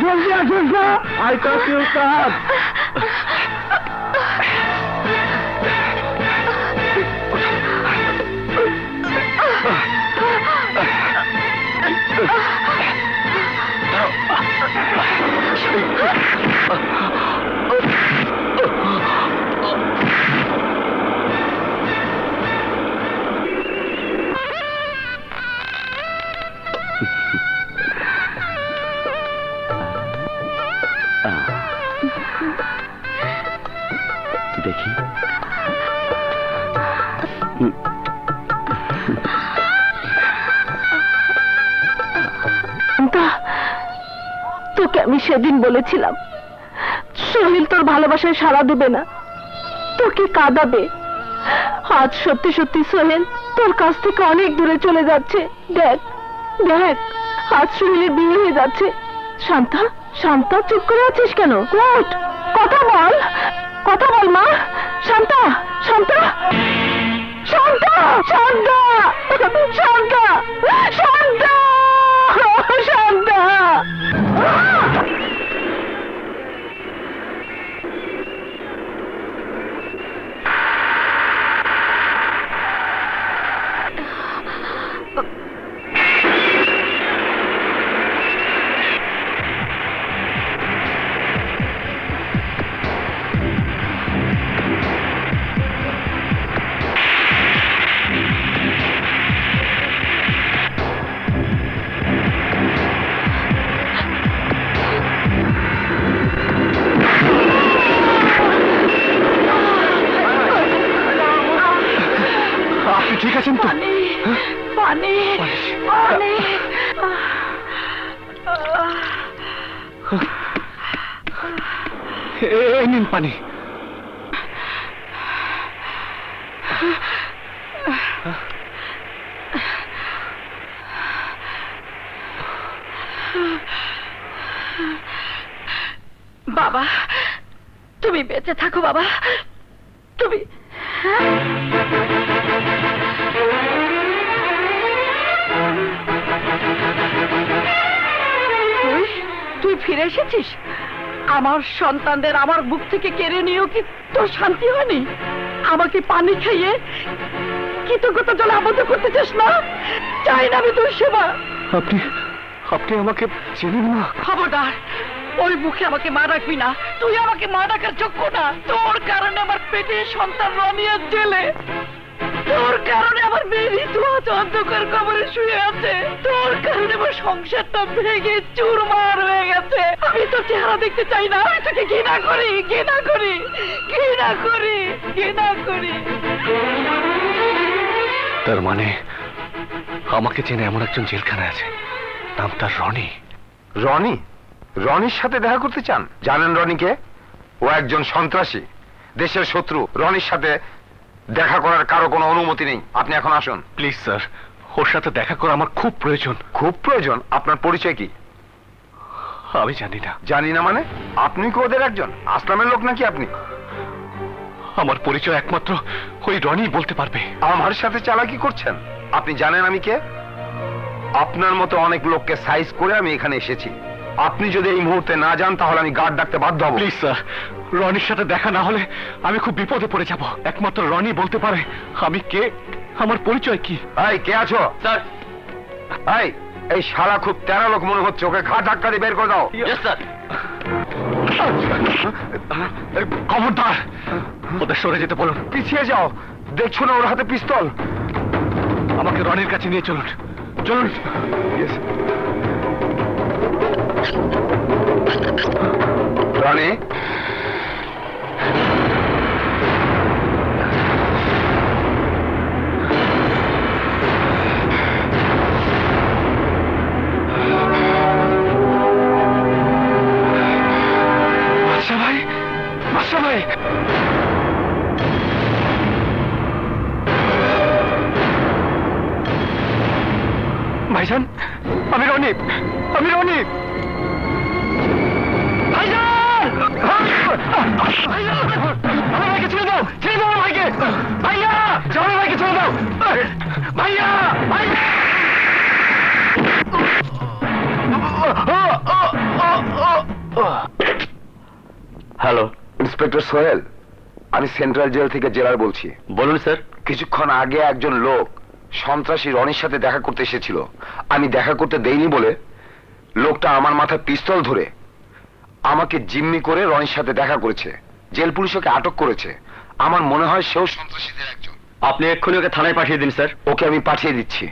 জলদি আসুন না? আই কাছে দেখি। তোকে আমি সেদিন বলেছিলাম তোর ভালোবাসায় দেবে না, তোকে কাঁদাবে। আজ সত্যি সত্যি সোহেল তোর কাছ থেকে অনেক দূরে চলে যাচ্ছে। দেখ দেখ, আজ সোহেলের বিয়ে হয়ে যাচ্ছে। শান্তা শান্তা, চুপ করে আছিস কেন? ওঠ! কথা বল। কথা বল মা। শান্তা শান্তা। শান্তা শান্তা। শান্তা শান্তা। বাবা তুমি তুই তুই ফিরে এসেছিস? আমার সন্তানদের আমার বুক থেকে কেড়ে নিয়েও কি তোর শান্তি হয়নি? আমাকে পানি খাইয়ে কৃতজ্ঞতা জলে আবদ্ধ করতে চাস না? চাই না আমি তোর সেবা। আপনি আপনি আমাকে চেনেন না। খবরদার ওই মুখে আমাকে মা রাখবি না। তুই আমাকে মা ডাকার যোগ্য না। তোর কারণে আমার পেটে সন্তান রনিয়া জেলে। তোর কারণে আমার মেয়ে ঋতু আজ অন্ধকার কবরে শুয়ে আছে। তোর কারণে আমার সংসারটা ভেঙে চুরমার হয়ে গেছে। আমি তোর চেহারা দেখতে চাই না। আমি তোকে ঘৃণা করি ঘৃণা করি ঘৃণা করি ঘৃণা করি। তার মানে আমাকে চেনে এমন একজন জেলখানায় আছে। নাম তার রনি। রনি? রনির সাথে দেখা করতে চান? জানেন রনিকে? ও একজন সন্ত্রাসী। দেশের শত্রু। রনির সাথে দেখা করার কারও কোনো অনুমতি নেই। আপনি এখন আসুন। Please sir. ওর সাথে দেখা করা আমার খুব প্রয়োজন। খুব প্রয়োজন? আপনার পরিচয় কি? আমি জানি না। জানি না মানে? আপনি কি ওদের একজন? আসলামের লোক নাকি আপনি? আমার পরিচয় একমাত্র ওই রনি বলতে পারবে। আমার সাথে চালাকি করছেন? আপনি জানেন আমি কে? আপনার মতো অনেক লোককে সাইজ করে আমি এখানে এসেছি। আপনি যদি এই মুহূর্তে না যান তাহলে আমি গার্ড ডাকতে বাধ্য হব। Please sir. রনির সাথে দেখা না হলে আমি খুব বিপদে পড়ে যাব। একমাত্র রনি বলতে পারে আমি কে? আমার পরিচয় কি? এই কে আছো? স্যার। এই এই শালা খুব তেরা লোক মনে হচ্ছে ওকে ঘা ধাক্কা দিয়ে বের করে দাও। স্যার। খবরদার ওদের সরে যেতে বলুন। পিছিয়ে যাও। দেখছ না ওর হাতে পিস্তল? আমাকে রনির কাছে নিয়ে চলুন। চলুন। రాణి ইন্সপেক্টর সোহেল আমি সেন্ট্রাল জেল থেকে জেলার বলছি। বলুন স্যার। কিছুক্ষণ আগে একজন লোক সন্ত্রাসী রনির সাথে দেখা করতে এসেছিল। আমি দেখা করতে দেইনি বলে লোকটা আমার মাথায় পিস্তল ধরে আমাকে জিম্মি করে রনির সাথে দেখা করেছে। জেল পুলিশ ওকে আটক করেছে। আমার মনে হয় সেও সন্ত্রাসীদের একজন। আপনি এক্ষুনি ওকে থানায় পাঠিয়ে দিন স্যার। ওকে আমি পাঠিয়ে দিচ্ছি।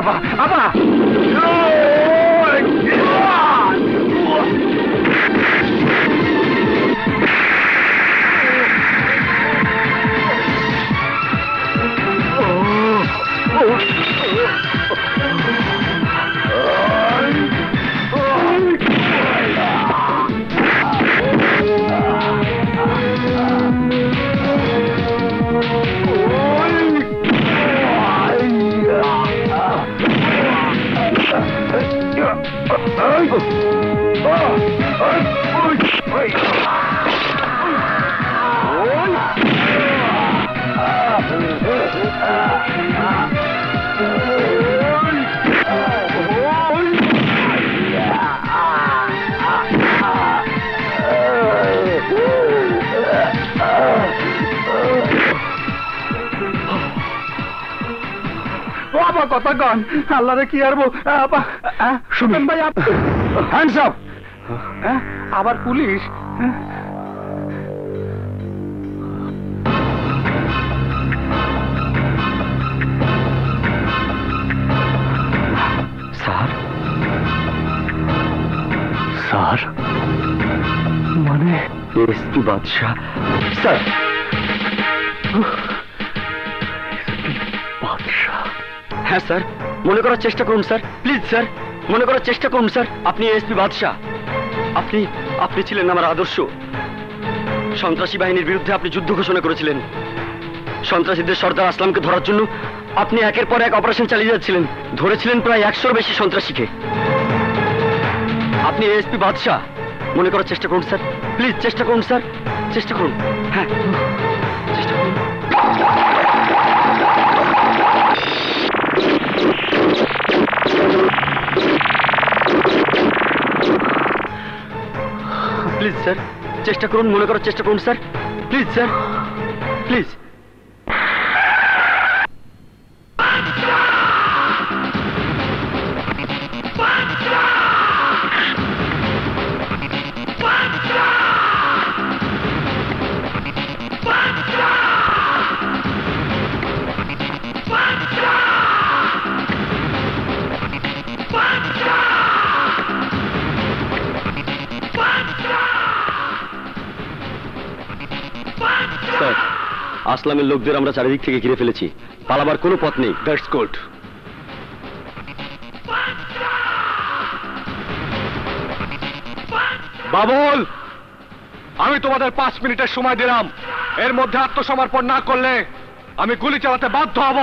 আমাকে আল্লাহরে কি আরবো আপা ভাই হ্যান্ডস আপ আবার পুলিশ? স্যার? স্যার? মানে এসপি বাদশাহ? স্যার! বাদশাহ। হ্যাঁ স্যার। মনে করার চেষ্টা করুন, স্যার। প্লিজ, স্যার, মনে করার চেষ্টা করুন, স্যার। আপনি এসপি বাদশাহ। আপনি আপনি ছিলেন আমার আদর্শ। সন্ত্রাসী বাহিনীর বিরুদ্ধে আপনি যুদ্ধ ঘোষণা করেছিলেন। সন্ত্রাসীদের সর্দার আসলামকে ধরার জন্য আপনি একের পর এক অপারেশন চালিয়ে যাচ্ছিলেন। ধরেছিলেন প্রায় একশোর বেশি সন্ত্রাসীকে। আপনি এসপি বাদশাহ। মনে করার চেষ্টা করুন, স্যার। প্লিজ, চেষ্টা করুন, স্যার। চেষ্টা করুন। হ্যাঁ। স্যার। চেষ্টা করুন মনে করার চেষ্টা করুন স্যার। Please sir. প্লিজ। আসলামের লোকদের আমরা চারিদিক থেকে ঘিরে ফেলেছি। পালাবার কোনো পথ নেই। বাবুল, আমি তোমাদের পাঁচ মিনিটের সময় দিলাম। এর মধ্যে আত্মসমর্পণ না করলে আমি গুলি চালাতে বাধ্য হব।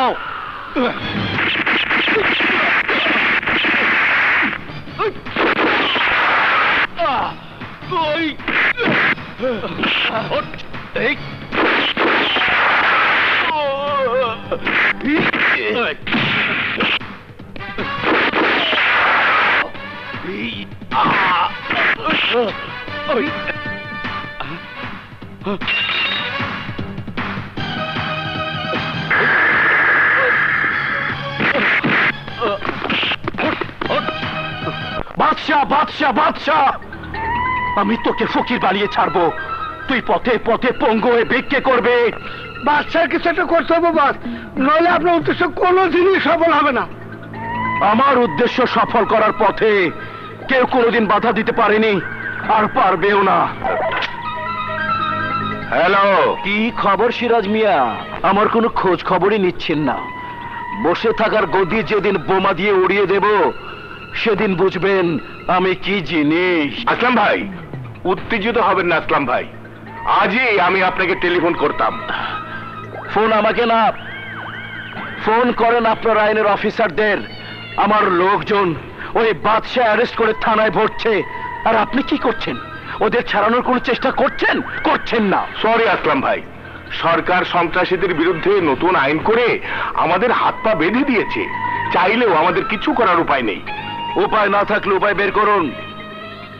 বাদশাহ বাদশাহ! আমি তোকে ফকির বানিয়ে ছাড়বো। তুই পথে পথে পঙ্গু হয়ে ভিক্ষে করবে। বাদশাহ কিছু একটা করতে হবে বাস। নইলে আপনার উদ্দেশ্য কোনো জিনিস সফল হবে না। আমার উদ্দেশ্য সফল করার পথে কেউ কোনোদিন বাধা দিতে পারেনি আর পারবেও না। হ্যালো। কি খবর সিরাজ মিয়া? আমার কোনো খোঁজ খবরই নিচ্ছেন না। বসে থাকার গদি যেদিন বোমা দিয়ে উড়িয়ে দেব সেদিন বুঝবেন আমি কি জিনিস। আসলাম ভাই। উত্তেজিত হবেন না আসলাম ভাই। আজই আমি আপনাকে টেলিফোন করতাম। ফোন আমাকে না ফোন করেন আপনার আইনের অফিসারদের। আমার লোকজন ওই বাদশাহ অ্যারেস্ট করে থানায় ভরছে। আর আপনি কি করছেন? ওদের ছাড়ানোর কোনো চেষ্টা করছেন? করছেন না। সরি আসলাম ভাই। সরকার সন্ত্রাসীদের বিরুদ্ধে নতুন আইন করে আমাদের হাত পা বেঁধে দিয়েছে। চাইলেও আমাদের কিছু করার উপায় নেই। উপায় না থাকলে উপায় বের করুন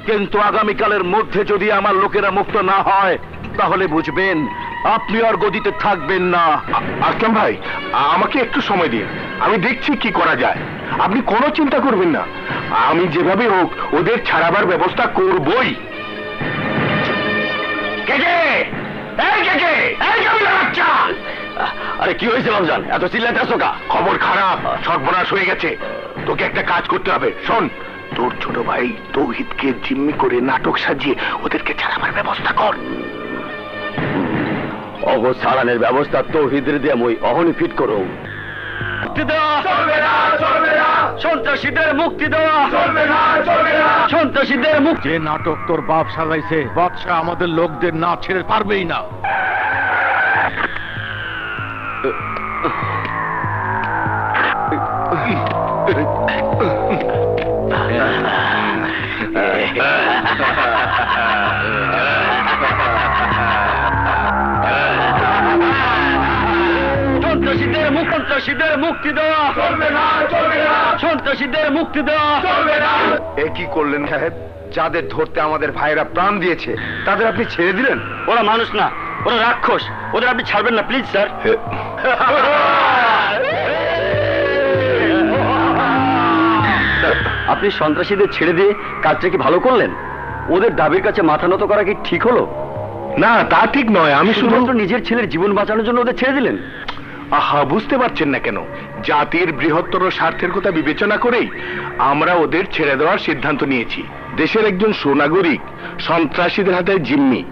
কিন্তু আগামীকালের মধ্যে যদি আমার লোকেরা মুক্ত না হয়, তাহলে বুঝবেন, আপনি আর গদিতে থাকবেন না আ- আসলাম ভাই, আমাকে একটু সময় দিন আমি দেখছি কি করা যায় আপনি কোনো চিন্তা করবেন না আমি যেভাবে হোক ওদের ছাড়াবার ব্যবস্থা করবই কে কে? এই কে কে? এই বাচ্চা! আরে কি হয়েছে বাবজান এত চিল্লাতে আসো কা খবর খারাপ সর্বনাশ হয়ে গেছে। তোকে একটা কাজ করতে হবে শোন। তোর ছোট ভাই তৌহিদকে জিম্মি করে নাটক সাজিয়ে ওদেরকে ছাড়াবার ব্যবস্থা কর। অগ সালানের ব্যবস্থা তো হিদরে দিয়ে মই অহনি ফিট করো। মুক্তি দেওয়া। চলবে না চলবে না। সন্ত্রাসীদের মুক্তি দেওয়া। চলবে না চলবে না। সন্ত্রাসীদের মুক্তি যে নাটক তোর বাপ সাজাইছে বাদশাহ আমাদের লোকদের না ছেড়ে পারবেই না। সন্ত্রাসীদের মুক্ত সন্ত্রাসীদের মুক্তি দেওয়া। চলবে না চলবে না। সন্ত্রাসীদের মুক্তি দেওয়া। চলবে না। এ কি করলেন সাহেব? যাদের ধরতে আমাদের ভাইরা প্রাণ দিয়েছে তাদের আপনি ছেড়ে দিলেন? ওরা মানুষ না ওরা রাক্ষস। ওদের আপনি ছাড়বেন না প্লিজ স্যার। আপনি সন্ত্রাসীদের ছেড়ে দিয়ে কাজটা কি ভালো করলেন? ওদের দাবির কাছে মাথা নত করা কি ঠিক হলো? না তা ঠিক নয়। আমি শুধুমাত্র নিজের ছেলের জীবন বাঁচানোর জন্য ওদের ছেড়ে দিলেন? আহা বুঝতে পারছেন না কেন। জাতির বৃহত্তর স্বার্থের কথা বিবেচনা করেই আমরা ওদের ছেড়ে দেওয়ার সিদ্ধান্ত নিয়েছি। দেশের একজন সুনাগরিক সন্ত্রাসীদের হাতে জিম্মি।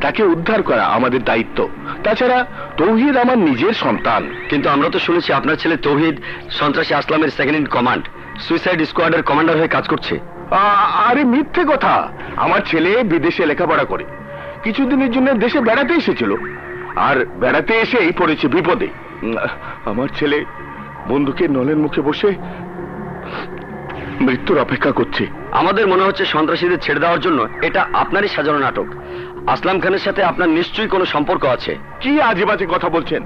তাকে উদ্ধার করা আমাদের দায়িত্ব। তাছাড়া তৌহিদ আমার নিজের সন্তান। কিন্তু আমরা তো শুনেছি আপনার ছেলে তৌহিদ সন্ত্রাসী আসলামের সেকেন্ড ইন কমান্ড সুইসাইড স্কোয়াডের কমান্ডার হয়ে কাজ করছে। আরে মিথ্যে কথা। আমার ছেলে বিদেশে লেখাপড়া করে। কিছুদিনের জন্য দেশে বেড়াতে এসেছিল। আর বেড়াতে এসেই পড়েছে বিপদে। আমার ছেলে বন্ধুকের নলের মুখে বসে মৃত্যুর অপেক্ষা করছে। আমাদের মনে হচ্ছে সন্ত্রাসীদের ছেড়ে দেওয়ার জন্য এটা আপনারই সাজানো নাটক। আসলাম খানের সাথে আপনার নিশ্চয়ই কোনো সম্পর্ক আছে। কি আজে বাজে কথা বলছেন?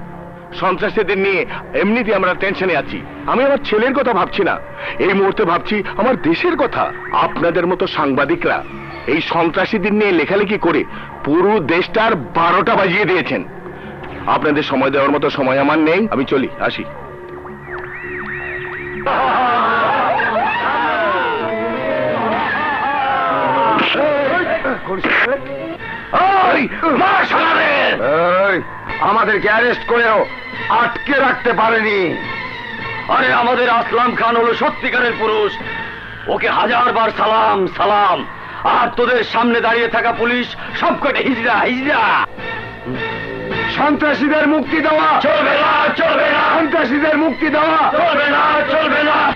সন্ত্রাসীদের নিয়ে এমনিতে আমরা টেনশনে আছি। আমি আমার ছেলের কথা ভাবছি না। এই মুহূর্তে ভাবছি আমার দেশের কথা। আপনাদের মতো সাংবাদিকরা এই সন্ত্রাসীদের নিয়ে লেখালেখি করে পুরো দেশটার বারোটা বাজিয়ে দিয়েছেন। আপনাদের সময় দেওয়ার মতো সময় আমার নেই। আমি চলি আসি। আমাদেরকে অ্যারেস্ট করেও আটকে রাখতে পারেনি। আরে আমাদের আসলাম খান হলো সত্যিকারের পুরুষ। ওকে হাজার বার সালাম সালাম। আর তোদের সামনে দাঁড়িয়ে থাকা পুলিশ সবকটা হিজড়া হিজড়া। সন্ত্রাসীদের মুক্তি দেওয়া। চলবে না চলবে না। সন্ত্রাসীদের মুক্তি দেওয়া। চলবে না চলবে না।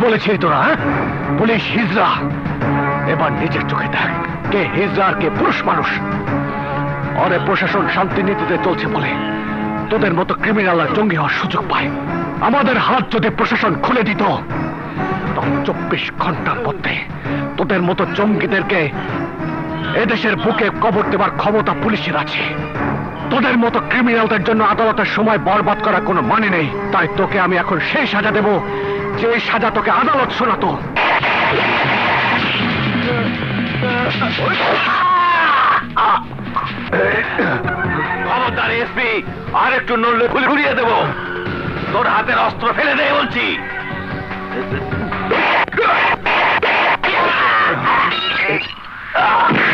বলেছিলি তোরা হ্যাঁ? পুলিশ হিজরা। এবার নিজের চোখে দেখ, কে হিজরা কে পুরুষ মানুষ। অরে প্রশাসন শান্তি নীতিতে চলছে বলে তোদের মতো ক্রিমিনাল আর জঙ্গি হওয়ার সুযোগ পায়। আমাদের হাত যদি প্রশাসন খুলে দিত, তখন চব্বিশ ঘণ্টার মধ্যে তোদের মতো জঙ্গিদেরকে এদেশের বুকে কবর দেবার ক্ষমতা পুলিশের আছে। তোদের মতো ক্রিমিনালদের জন্য আদালতের সময় বরবাদ করার কোনো মানে নেই। তাই তোকে আমি এখন সেই সাজা দেব যে সাজা তোকে আদালত শোনাতো। খবরদার এসপি আর একটু নড়লে খুলে ঘুরিয়ে দেবো। তোর হাতের অস্ত্র ফেলে দে বলছি।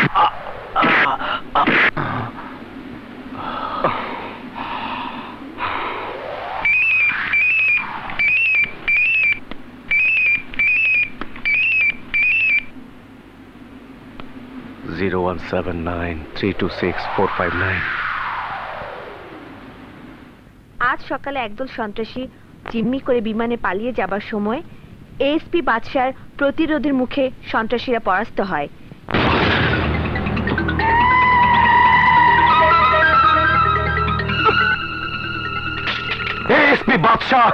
Zero one seven nine three two six four five nine আজ সকালে একদল সন্ত্রাসী জিম্মি করে বিমানে পালিয়ে যাবার সময় এএসপি বাদশার প্রতিরোধের মুখে সন্ত্রাসীরা পরাস্ত হয়। এসপি বাদশাহ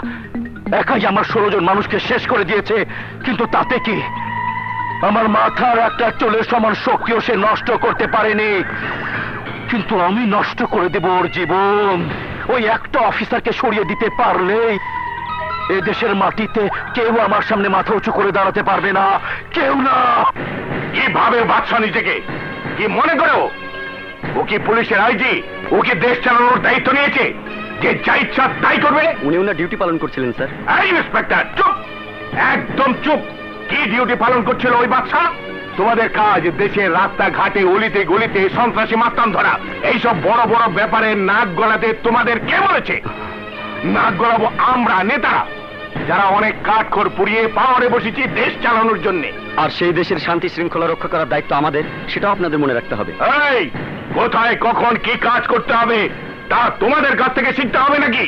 একাই আমার ষোলো জন মানুষকে শেষ করে দিয়েছে কিন্তু তাতে কি? আমার মাথার একটা চুলের সমান শক্তিও সে নষ্ট করতে পারেনি। কিন্তু আমি নষ্ট করে দেব ওর জীবন। ওই একটা অফিসারকে সরিয়ে দিতে পারলেই এ দেশের মাটিতে কেউ আমার সামনে মাথা উঁচু করে দাঁড়াতে পারবে না। কেউ না! কীভাবে বাদশাহ নিজেকে? কি মনে করো? ও কি পুলিশের আইজি? ও কি দেশ চালানোর দায়িত্ব নিয়েছে? যে যা ইচ্ছা তাই করবে? উনি ওনার ডিউটি পালন করছিলেন স্যার। এই ইন্সপেক্টর চুপ! একদম চুপ! কি ডিউটি পালন করছিল ওই বাদশাহ তোমাদের কাজ দেশের রাস্তাঘাটে অলিতে গলিতে সন্ত্রাসী মাস্তান ধরা এইসব বড় বড় ব্যাপারে নাক গলাতে তোমাদের কে বলেছে? নাক গলাবো আমরা নেতারা। যারা অনেক কাঠখড় পুড়িয়ে পাওয়ারে বসেছি দেশ চালানোর জন্যে। আর সেই দেশের শান্তি শৃঙ্খলা রক্ষা করার দায়িত্ব আমাদের সেটা আপনাদের মনে রাখতে হবে। এই কোথায় কখন কি কাজ করতে হবে তা তোমাদের কাছ থেকে শিখতে হবে নাকি?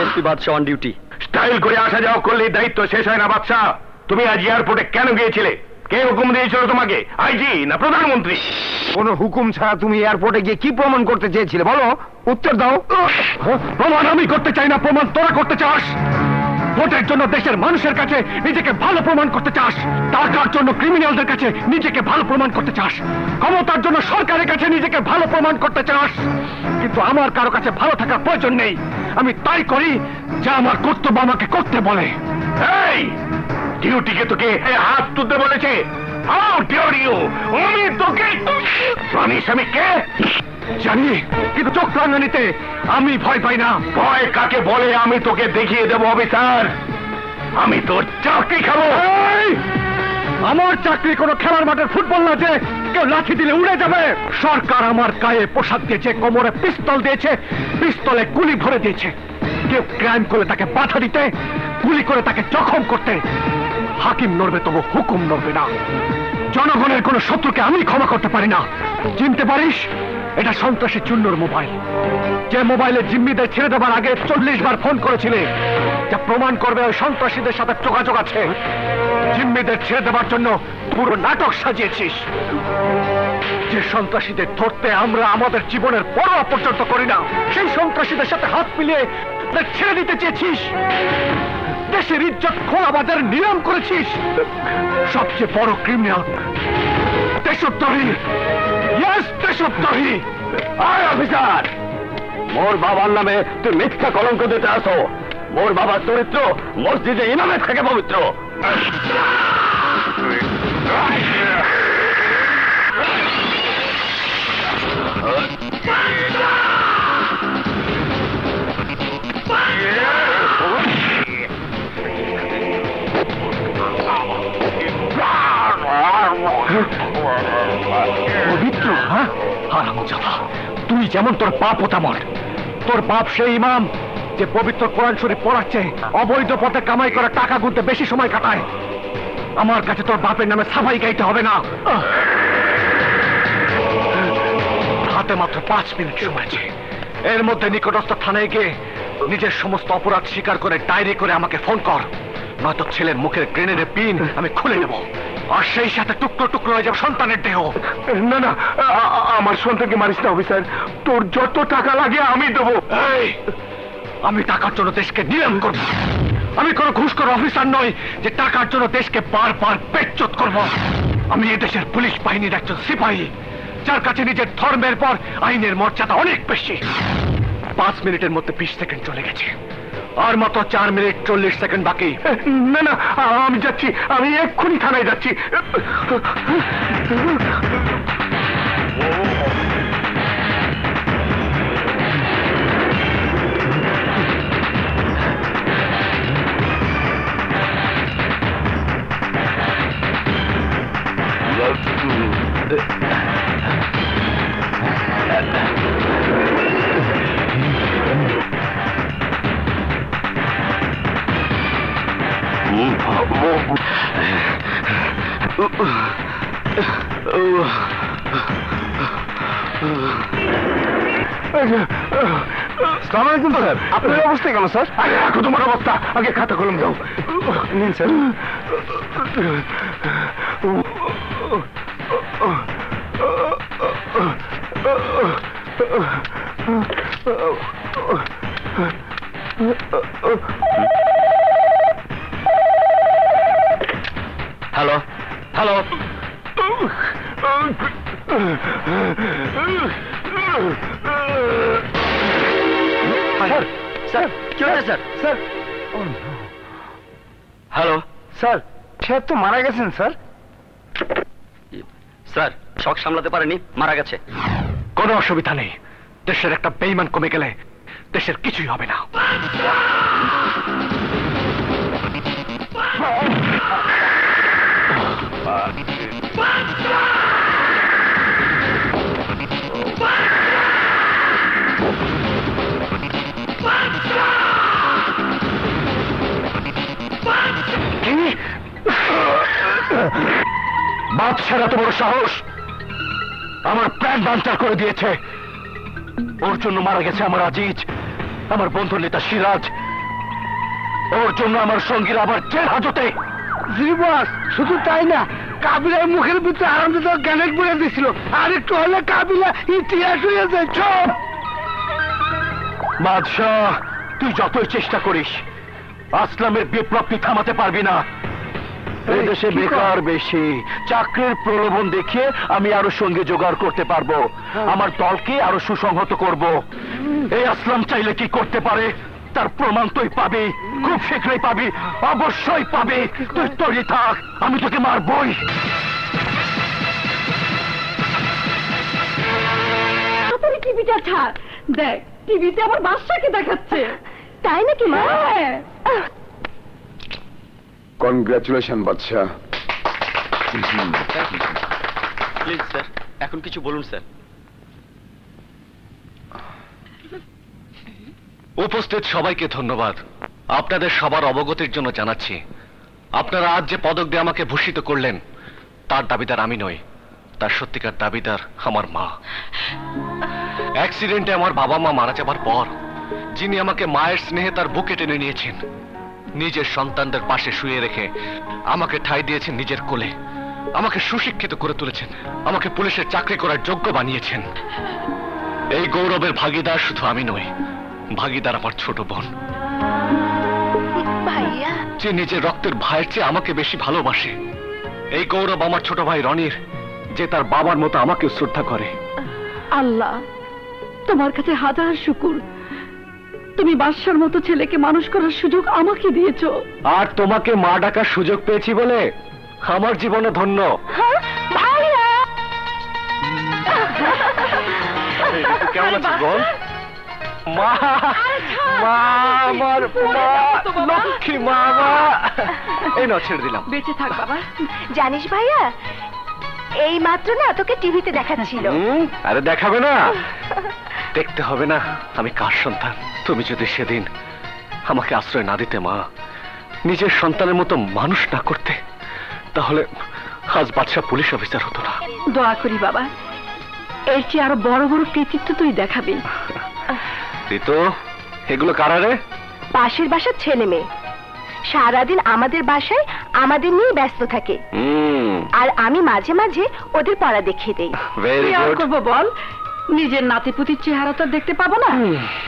এসপি বাদশাহ অন ডিউটি স্টাইল করে আসা যাওয়া করলে দায়িত্ব শেষ হয় না বাদশাহ। তুমি আজ এয়ারপোর্টে কেন গিয়েছিলে? কে হুকুম দিয়েছিল তোমাকে? আইজি না প্রধানমন্ত্রী। কোনো হুকুম ছাড়া তুমি এয়ারপোর্টে গিয়ে কি প্রমাণ করতে চেয়েছিলে? বলো উত্তর দাও। প্রমাণ আমি করতে চাই না প্রমাণ তোরা করতে চাস। ভোটের জন্য দেশের মানুষের কাছে নিজেকে ভালো প্রমাণ করতে চাস। টাকার জন্য ক্রিমিনালদের কাছে নিজেকে ভালো প্রমাণ করতে চাস। ক্ষমতার জন্য সরকারের কাছে নিজেকে ভালো প্রমাণ করতে চাস। কিন্তু আমার কারও কাছে ভালো থাকার প্রয়োজন নেই। আমি তাই করি যা আমার কর্তব্য আমাকে করতে বলে। এই ডিউটিকে তোকে হাত তুলতে বলেছে। আমি তোকে স্বামী স্বামী কে? জানি কিন্তু চোখ রাঙানিতে আমি ভয় পাই না। ভয় কাকে বলে আমি তোকে দেখিয়ে দেবো অফিসার? আমি তোর চাকরি খাব। আমার চাকরি কোনো খেলার মাঠের ফুটবল না যে কেউ লাঠি দিলে উড়ে যাবে। সরকার আমার গায়ে পোশাক দিয়েছে কোমরে পিস্তল দিয়েছে পিস্তলে গুলি ভরে দিয়েছে। কেউ ক্রাইম করে তাকে বাধা দিতে গুলি করে তাকে জখম করতে। হাকিম নড়বে তবু হুকুম নড়বে না। জনগণের কোন শত্রুকে আমি ক্ষমা করতে পারি না। চিনতে পারিস? এটা সন্ত্রাসী চূর্ণর মোবাইল। যে মোবাইলে জিম্মিদের ছেড়ে দেবার আগে চল্লিশ বার ফোন করেছিলে, যা প্রমাণ করবে ওই সন্ত্রাসীদের সাথে যোগাযোগ আছে। জিম্মিদের ছেড়ে দেবার জন্য পুরো নাটক সাজিয়েছিস। যে সন্ত্রাসীদের ধরতে আমরা আমাদের জীবনের পরোয়া পর্যন্ত করি না, সেই সন্ত্রাসীদের সাথে হাত মিলিয়ে ছেড়ে দিতে চেয়েছিস। দেশের ইজ্জত খোলা বাজার নিয়ম করেছিস। সবচেয়ে বড় ক্রিমিনাল মোর বাবার নামে তুই মিথ্যা কলঙ্ক দিতে আসো। মোর বাবার চরিত্র মসজিদে ইমামের থেকে পবিত্র। পবিত্র হ্যাঁ তুই যেমন তোর পাপ ও তেমন তোর বাপ সেই ইমাম যে পবিত্র কোরআন শরীফ পড়াচ্ছে অবৈধ পথে কামাই টাকা গুনতে বেশি সময় কাটায়। আমার কাছে তোর বাপের নামে সাফাই গাইতে হবে না। হাতে মাত্র পাঁচ মিনিট সময় আছে। এর মধ্যে নিকটস্থ থানায় গিয়ে নিজের সমস্ত অপরাধ স্বীকার করে ডায়েরি করে আমাকে ফোন কর। নয়তো ছেলের মুখের গ্রেনেডের পিন, আমি খুলে নেব। আর সেই সাথে টুকরো টুকরো হয়ে যাবে সন্তানের দেহ। না না আমার সন্তানকে মারিস না অফিসার। তোর যত টাকা লাগে আমি দেবো। আমি টাকার জন্য দেশকে নিলাম করব। আমি কোনো ঘুষখোর অফিসার নই যে টাকার জন্য দেশকে বারবার পেচ্চত করব। আমি এ দেশের পুলিশ বাহিনীর একজন সিপাহী যার কাছে নিজের ধর্মের পর আইনের মর্যাদা অনেক বেশি। পাঁচ মিনিটের মধ্যে বিশ সেকেন্ড চলে গেছে। আর মাত্র চার মিনিট চল্লিশ সেকেন্ড বাকি। না না, আমি যাচ্ছি, আমি এক্ষুনি থানায় যাচ্ছি। সালাম আলাইকুম স্যার। আপনার অবস্থা কেন স্যার? আগে রাখো তোমার অবস্থা। আগে খাতা কলম দাও। নিন sir. Oh, hello hello sir sir কি হয়েছে স্যার স্যার হ্যালো স্যার সে তো মারা গেছেন স্যার স্যার শখ সামলাতে পারেনি মারা গেছে। কোনো অসুবিধা নেই। দেশের একটা বেইমান কমে গেলে দেশের কিছুই হবে না। সাহস। আমার প্ল্যান বাঞ্চার করে দিয়েছে। ওর জন্য মারা গেছে আমার আজিজ আমার বন্ধুর নেতা সিরাজ। ওর জন্য আমার সঙ্গীরা আবার জেল হাজতে শুধু তাই না কাবিলার মুখের ভিতরে আরামদাদা গ্যানেট বলে দিছিল। আর একটু হলে কাবিলা ইতিহাস হয়ে যায় বাদশাহ তুই যতই চেষ্টা করিস আসলামের বিপ্লব তুই থামাতে পারবি না। দেশে বেকার বেশি। চাকরির প্রলোভন দেখিয়ে আমি আরও সঙ্গে জোগাড় করতে পারব। আমার দলকে আরও সুসংহত করব। এই আসলাম চাইলে কি করতে পারে? তার প্রমাণ তুই পাবি। খুব শীঘ্রই পাবি। অবশ্যই পাবি। তুই তৈরি থাক। আমি তোকে মারবই। টিভিটা ছাড় দেখ টিভিতে আমার বাচ্চাকে দেখাচ্ছে। তাই নাকি মা? কনগ্রাচুলেশন বাচ্চা প্লিজ স্যার এখন কিছু বলুন স্যার উপস্থিত সবাইকে ধন্যবাদ। আপনাদের সবার অবগতির জন্য জানাচ্ছি। আপনারা আজ যে পদক দিয়ে আমাকে ভূষিত করলেন তার দাবিদার আমি নই। তার সত্যিকার দাবিদার আমার মা। অ্যাক্সিডেন্টে আমার বাবা মা মারা যাবার পর যিনি আমাকে মায়ের স্নেহে তার বুকে টেনে নিয়েছেন নিজের সন্তানদের পাশে শুয়ে রেখে আমাকে ঠাই দিয়েছেন নিজের কোলে। আমাকে সুশিক্ষিত করে তুলেছেন। আমাকে পুলিশের চাকরি করার যোগ্য বানিয়েছেন। এই গৌরবের ভাগিদার শুধু আমি নই ভাগিদার আমার ছোট বোন। যে নিজের রক্তের ভাইয়ের চেয়ে আমাকে বেশি ভালোবাসে। এই গৌরব আমার ছোট ভাই রনির যে তার বাবার মতো আমাকে শ্রদ্ধা করে। আল্লাহ তোমার কাছে হাজার শুকুর। তুমি বাদশার মতো ছেলেকে মানুষ করার সুযোগ আমাকে দিয়েছ। আর তোমাকে মা ডাকার সুযোগ পেয়েছি বলে আমার জীবনে ধন্য। কেমন আছিস বল মা! মা আমার মা লক্ষ্মী মা মা! এই না ছেড়ে দিলাম। বেঁচে থাক বাবা। জানিস ভাইয়া এই মাত্র না তোকে টিভিতে দেখাচ্ছিল। আরে দেখাবে না। দেখতে হবে না আমি কার সন্তান? তুমি যদি সেদিন আমাকে আশ্রয় না দিতে মা নিজের সন্তানের মতো মানুষ না করতে তাহলে আজ বাদশাহ পুলিশ অফিসার হতো না। দোয়া করি বাবা এর চেয়ে আরও বড় বড় কৃতিত্ব তুই দেখাবি। তুই তো এগুলো কারারে পাশের বাসার ছেলে মেয়ে। সারাদিন আমাদের বাসায় আমাদের নিয়ে ব্যস্ত থাকে। আর আমি মাঝে মাঝে ওদের পড়া দেখিয়ে দেই। করব বল? নিজের নাতিপুতির চেহারা তো দেখতে পাবো না।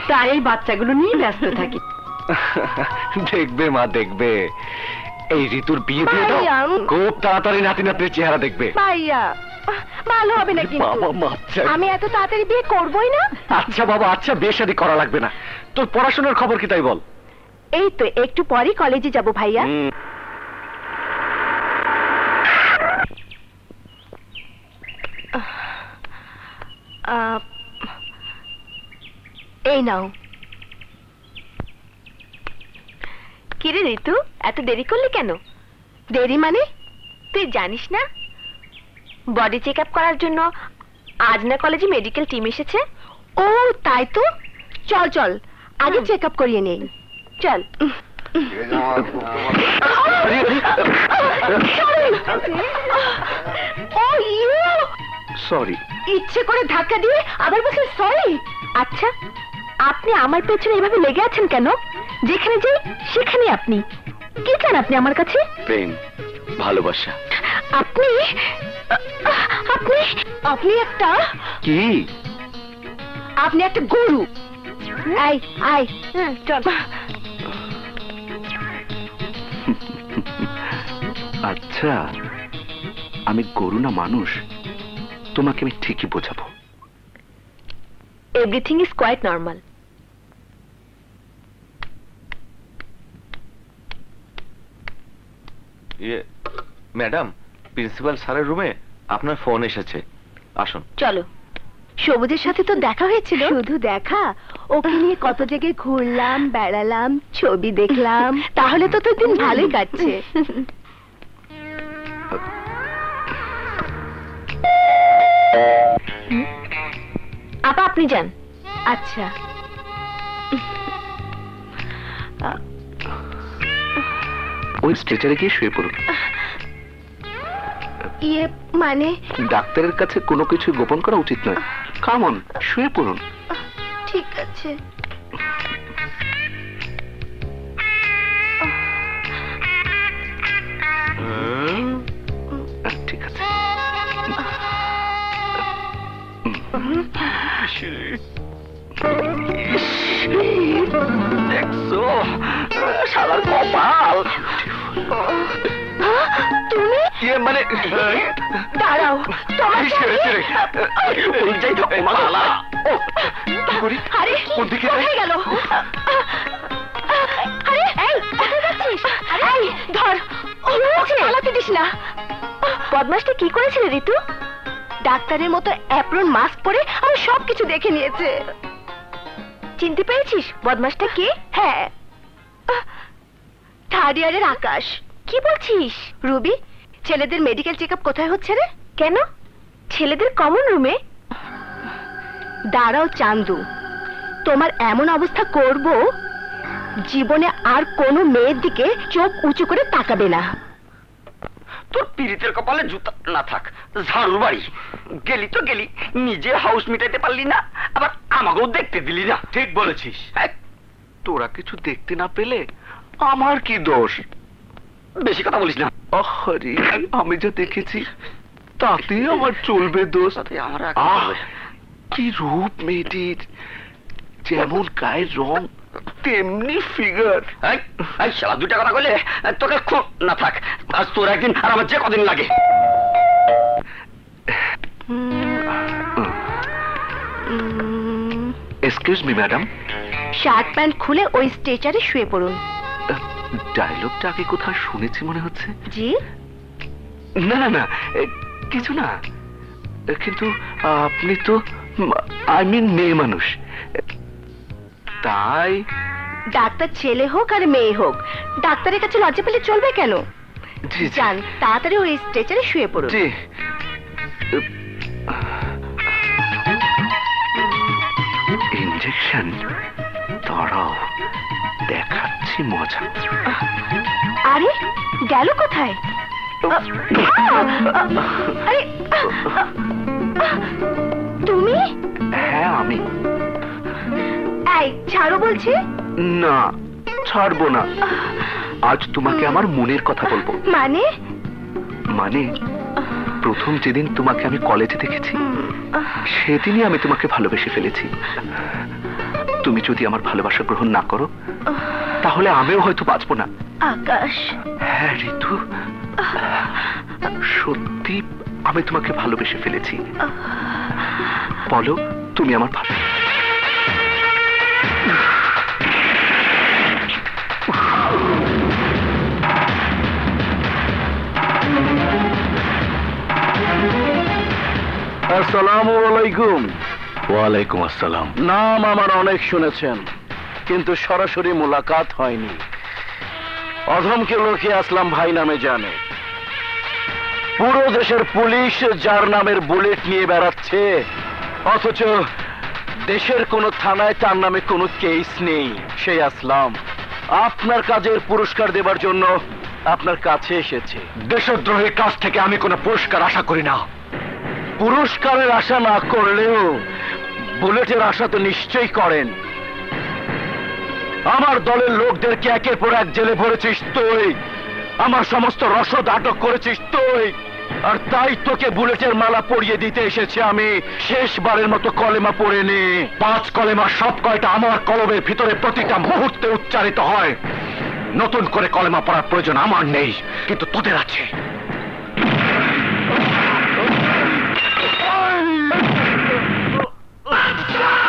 তাই এই বাচ্চাগুলো নিয়ে ব্যস্ত থাকি। দেখবে মা দেখবে। এই ঋতুর বিয়ে দিয়ে দাও। খুব তাড়াতাড়ি নাতি নাতির চেহারা দেখবে। ভাইয়া ভালো হবে না কিন্তু। আমি এত তাড়াতাড়ি বিয়ে করবই না। আচ্ছা বাবা আচ্ছা বিয়ে শাদী করা লাগবে না। তোর পড়াশোনার খবর কি তাই বল? এই তো একটু পরে কলেজে যাব ভাইয়া। এই নাও। কিরে ঋতু এত দেরি করলি কেন? দেরি মানে? তুই জানিস না? বডি চেক আপ করার জন্য আজ না কলেজে মেডিকেল টিম এসেছে? ও তাই তো? চল চল আগে চেক আপ করিয়ে নেই। চল। ও ইউ! সরি ইচ্ছে করে ধাক্কা দিয়ে আবার বলছে সরি আচ্ছা আপনি আমার পেছনে এভাবে লেগে আছেন কেন? যেখানে যাই সেখানে আপনি। কি চান আপনি আমার কাছে? প্রেম ভালোবাসা। আপনি আপনি আপনি একটা কি? আপনি একটা গরু। আই আই চল। আচ্ছা আমি গরু না মানুষ তোমাকে আমি ঠিকই বোঝাবো। এভরিথিং ইজ কোয়াইট নর্মাল ইয়ে ম্যাডাম প্রিন্সিপাল স্যারের রুমে আপনার ফোন এসেছে। আসুন। চলো। সবুজের সাথে তো দেখা হয়েছিল। শুধু দেখা? ওকে নিয়ে কত জায়গায় ঘুরলাম বেড়ালাম ছবি দেখলাম। তাহলে তো তোর দিন ভালোই কাটছে। আপা আপনি যান। আচ্ছা। ওই স্ট্রেচারে গিয়ে শুয়ে পড়ুন। ইয়ে মানে? ডাক্তারের কাছে কোনো কিছু গোপন করা উচিত নয়। কামন শুয়ে পড়ুন। ঠিক আছে। ঠিক দেখছ শালার কপাল তুমি ইয়ে মানে দাঁড়াও তোমার এই ছেড়ে, ছেড়ে। ওই যাই তো, ও ও, কি করি? আরে কোন দিকে গেল আরে এই কোথায় যাচ্ছিস এই ধর ও পালাতে দিস না বদমাসটা কি করেছিল ঋতু ডাক্তারের মতো অ্যাপ্রন মাস্ক পরে আমি সবকিছু দেখে নিয়েছে। চিনতে পেরেছিস বদমাসটা কে? হ্যাঁ। থার্ড ইয়ারের আকাশ। কি বলছিস? রুবি, ছেলেদের মেডিকেল চেকআপ কোথায় হচ্ছে রে? কেন? ছেলেদের কমন রুমে দাঁড়াও চান্দু। তোমার এমন অবস্থা করব, জীবনে আর কোনো মেয়ের দিকে চোখ উঁচু করে তাকাবে না। তোর পীড়িতের কপালে জুতা না থাক ঝাড়ুর বাড়ি। গেলি তো গেলি নিজে হাউস মিটাইতে পারলি না আবার আমাকেও দেখতে দিলি না। ঠিক বলেছিস। তোরা কিছু দেখতে না পেলে আমার কি দোষ? বেশি কথা বলিস না। আরে আমি যা দেখেছি তাতেই আমার চলবে দোষ। তাতে আমার। কি রূপ মেয়েটির যেমন গায়ের রং তেমনি ফিগার এই, শালা দুইটা কথা কইলে তোকে খুব না থাক। আজ তোর একদিন আর আমার যে কদিন লাগে। Excuse me madam shirt pant খুলে ওই স্ট্রেচারে শুয়ে পড়ুন। ডায়লগটা আগে কোথাও শুনেছি মনে হচ্ছে? জি। না না না কিছু না। কিন্তু আপনি তো আই মিন মেয়ে মানুষ। তাই ডাক্তার ছেলে হোক আর মেয়ে হোক ডাক্তারের কাছে লজ্জা পেলে চলবে কেন? যান তাড়াতাড়ি ওই স্ট্রেচারে শুয়ে পড়ুন। জি। ইঞ্জেকশন দাঁড়াও দেখাচ্ছি মজা। আরে গেল কোথায়? আরে তুমি? হ্যাঁ আমি। এই ছাড়ো বলছি। না ছাড়বো না। আজ তোমাকে আমার মনের কথা বলব। মানে? মানে প্রথম যেদিন তোমাকে আমি কলেজে দেখেছি সেদিনই আমি তোমাকে ভালোবেসে ফেলেছি। তুমি যদি আমার ভালোবাসা গ্রহণ না করো তাহলে আমিও হয়তো বাঁচবো না। আকাশ। হ্যাঁ ঋতু। সত্যি আমি তোমাকে ভালোবেসে ফেলেছি। বলো তুমি আমার ভালো আসসালামু আলাইকুম। ওয়ালাইকুম আসসালাম। নাম আমার অনেক শুনেছেন কিন্তু সরাসরি মোলাকাত হয়নি। অধমকে লোকে আসলাম ভাই নামে জানে। পুরো দেশের পুলিশ যার নামের বুলেট নিয়ে বেড়াচ্ছে অথচ দেশের কোনো থানায় তার নামে কোনো কেস নেই সেই আসলাম। আপনার কাজের পুরস্কার দেবার জন্য আপনার কাছে এসেছে। দেশদ্রোহীর কাছ থেকে আমি কোনো পুরস্কার আশা করি না। পুরস্কারের আশা না করলেও বুলেটের আশা তো নিশ্চয়ই করেন। আমার দলের লোকদেরকে একের পর এক জেলে ভরেছিস তুই। আমার সমস্ত রসদ আটক করেছিস তুই। আর তাই তোকে বুলেটের মালা পরিয়ে দিতে এসেছি আমি। শেষবারের মতো কলেমা পড়ে নে। পাঁচ কলেমা সব কয়টা আমার কলমের ভিতরে প্রতিটা মুহূর্তে উচ্চারিত হয়। নতুন করে কলেমা পড়ার প্রয়োজন আমার নেই, কিন্তু তোদের আছে। Let's go!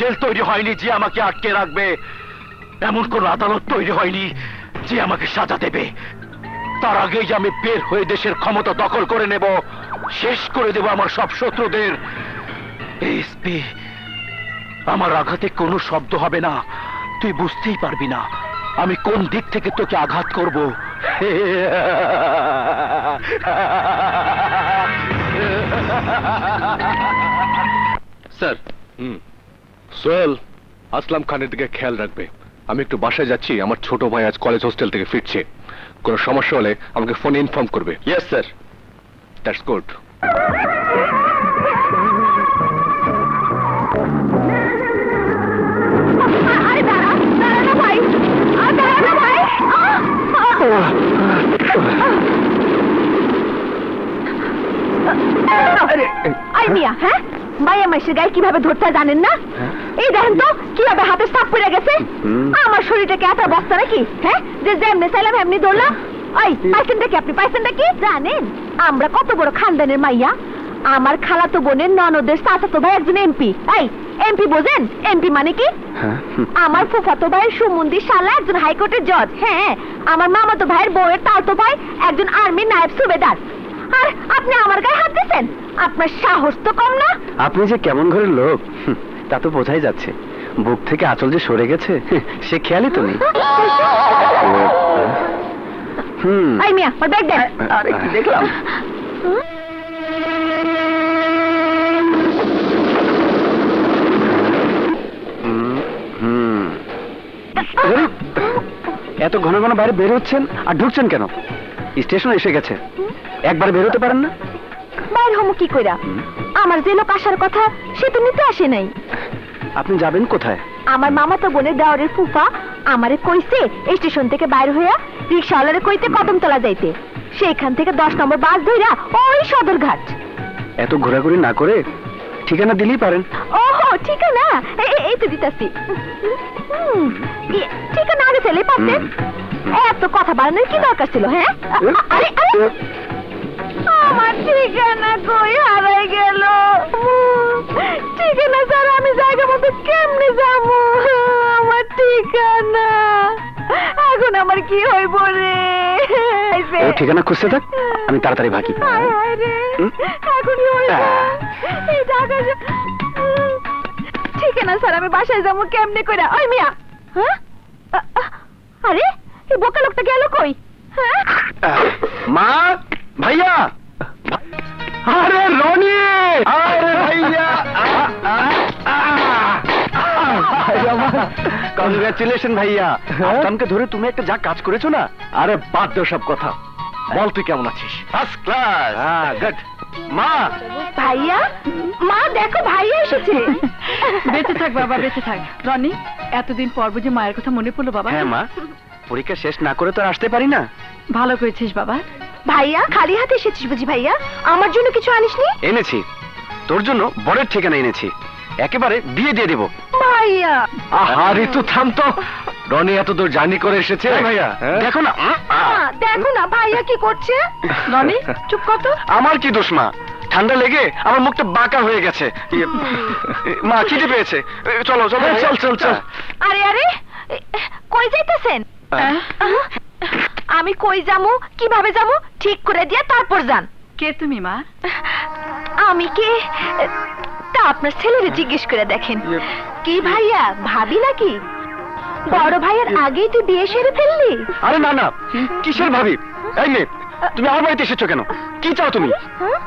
জেল তৈরি হয়নি যে আমাকে আটকে রাখবে। এমন কোন আদালত তৈরি হয়নি যে আমাকে সাজা দেবে। তার আগেই যে আমি বের হয়ে দেশের ক্ষমতা দখল করে নেব, শেষ করে দেব আমার সব শত্রুদের। এসপি আমার আঘাতে কোনো শব্দ হবে না। তুই বুঝতেই পারবি না আমি কোন দিক থেকে তোকে আঘাত করব। স্যার সোহেল আসলাম খানের দিকে খেয়াল রাখবে। আমি একটু বাসায় যাচ্ছি আমার ছোট ভাই আজ কলেজ হোস্টেল থেকে ফিরছে। কোনো সমস্যা হলে আমাকে ফোনে ইনফর্ম করবে। ইয়েস স্যার দ্যাটস গুড আরে দাঁড়া দাঁড়া ভাই। আর দাঁড়া না ভাই। আই মিয়া হ্যাঁ? মাইয়া মাসের গায়ে কীভাবে ধরতে জানেন না? এই দেখেন তো কীভাবে হাতে সাপ পড়ে গেছে। আমার শরীরটাকে এত বস্তা নাকি? হ্যাঁ? যে যেমনি চাইলাম এমনি ধরলাম। ওই পাইছেনটা কি আপনি পাইছেনটা কি জানেন আমরা কত বড় খানদানের মাইয়া। আমার খালাতো বোনের ননদের চাচাতো ভাই একজন এমপি। এই এমপি বোঝেন? এমপি মানে কি? আমার ফুফাতো ভাইয়ের সুমন্দি শালা একজন হাইকোর্টের জজ হ্যাঁ আমার মামাতো ভাইয়ের বউয়ের তালতো ভাই একজন আর্মির নায়েব সুবেদার। আর আপনি আমার গায়ে হাত দিচ্ছেন আপনার সাহস তো কম না। আপনি যে কেমন ঘরের লোক। তা তো বোঝাই যাচ্ছে। বুক থেকে আঁচল যে সরে গেছে সে খেয়ালই তো নেই। হুম। আরে কি দেখলাম। এত ঘন ঘন বাইরে বের হচ্ছেন আর ঢুকছেন কেন? স্টেশন এসে গেছে। একবার বেরোতে পারেন না? বাইর হমু কি কইরা? আমার যে লোক আসার কথা সে তো নিতে আসে নাই। আপনি যাবেন কোথায়? আমার মামা তো বোনের দেওয়ারের ফুফা আমারে কইছে স্টেশন থেকে বাইর হইয়া রিক্সাওয়ালারে কইতে কদমতলা যাইতে। সেখান থেকে দশ নম্বর বাস ধইরা ওই সদরঘাট। এত ঘোরাঘুরি না করে ঠিকানা দিলেই পারেন। ওহো ঠিক না এই- তো দিতাছি। ঠিকানা আগে ফেলে পারতেন। এত কথা বাড়ানোর কি দরকার ছিল হ্যাঁ? আরে আরে! আমার ঠিকানা কই হারাই গেল? ঠিকানা স্যার আমি জায়গা মতো কেমনে যাব? আমার ঠিকানা। এখন আমার কি হইব রে? ঠিকানা খুঁজতে থাক আমি তাড়াতাড়ি ভাগি। রে হুম? এখন হইব? এই টাকা ঠিকানা স্যার আমি বাসায় যাব কেমনে কইরা? ওই মিয়া। হ্যাঁ? আরে এই বোকা লোকটা গেল কই? হ্যাঁ? মা ভাইয়া! আরে রনি! আরে ভাইয়া! কংগ্রাচুলেশন ভাইয়া। আসলামকে ধরে তুমি একটা যা কাজ করেছ না আরে বাদ দে সব কথা। বল তুই কেমন আছিস? ফার্স্ট ক্লাস হ্যাঁ গুড মা! ভাইয়া? মা দেখো ভাইয়া এসেছে। বেঁচে থাক বাবা বেঁচে থাক। রনি এতদিন পর বুঝে মায়ের কথা মনে পড়ল বাবা? হ্যাঁ মা পরীক্ষা শেষ না করে তো আর আসতে পারি না। ভালো করেছিস বাবা। ভাইয়া খালি হাতে এসেছিস বুঝি ভাইয়া? আমার জন্য কিছু আনিসনি? এনেছি। তোর জন্য বরের ঠিকানা এনেছি। একেবারে বিয়ে দিয়ে দেবো। ভাইয়া। আহা ঋতু থাম তো। রনি এত দূর জার্নি করে এসেছে। হ্যাঁ ভাইয়া। হ্যাঁ? দেখো না। দেখো না ভাইয়া কি করছে? রনি চুপ কর তো। আমার কি দোষ মা? ঠান্ডা লেগে আমার মুখটা বাঁকা হয়ে গেছে। ইয়ে, মা খিদে পেয়েছে। চলো চলো হ্যাঁ, চল, চল, চল। আরে আরে কই যাইতেছেন? আমি কই যামু? কীভাবে যামু? ঠিক করে দিয়ে তারপর যান। কে তুমি মা? আমি কে? তা আপনার ছেলেরে জিজ্ঞেস করে দেখেন। ইয়ে, কি ভাইয়া ভাবি নাকি? বড় ভাইয়ের আগেই তুই বিয়ে সেরে ফেললি? আরে না না। কিসের ভাবি? এই মেয়ে তুমি আমার বাড়িতে এসেছ কেন? কি চাও তুমি? হ্যাঁ?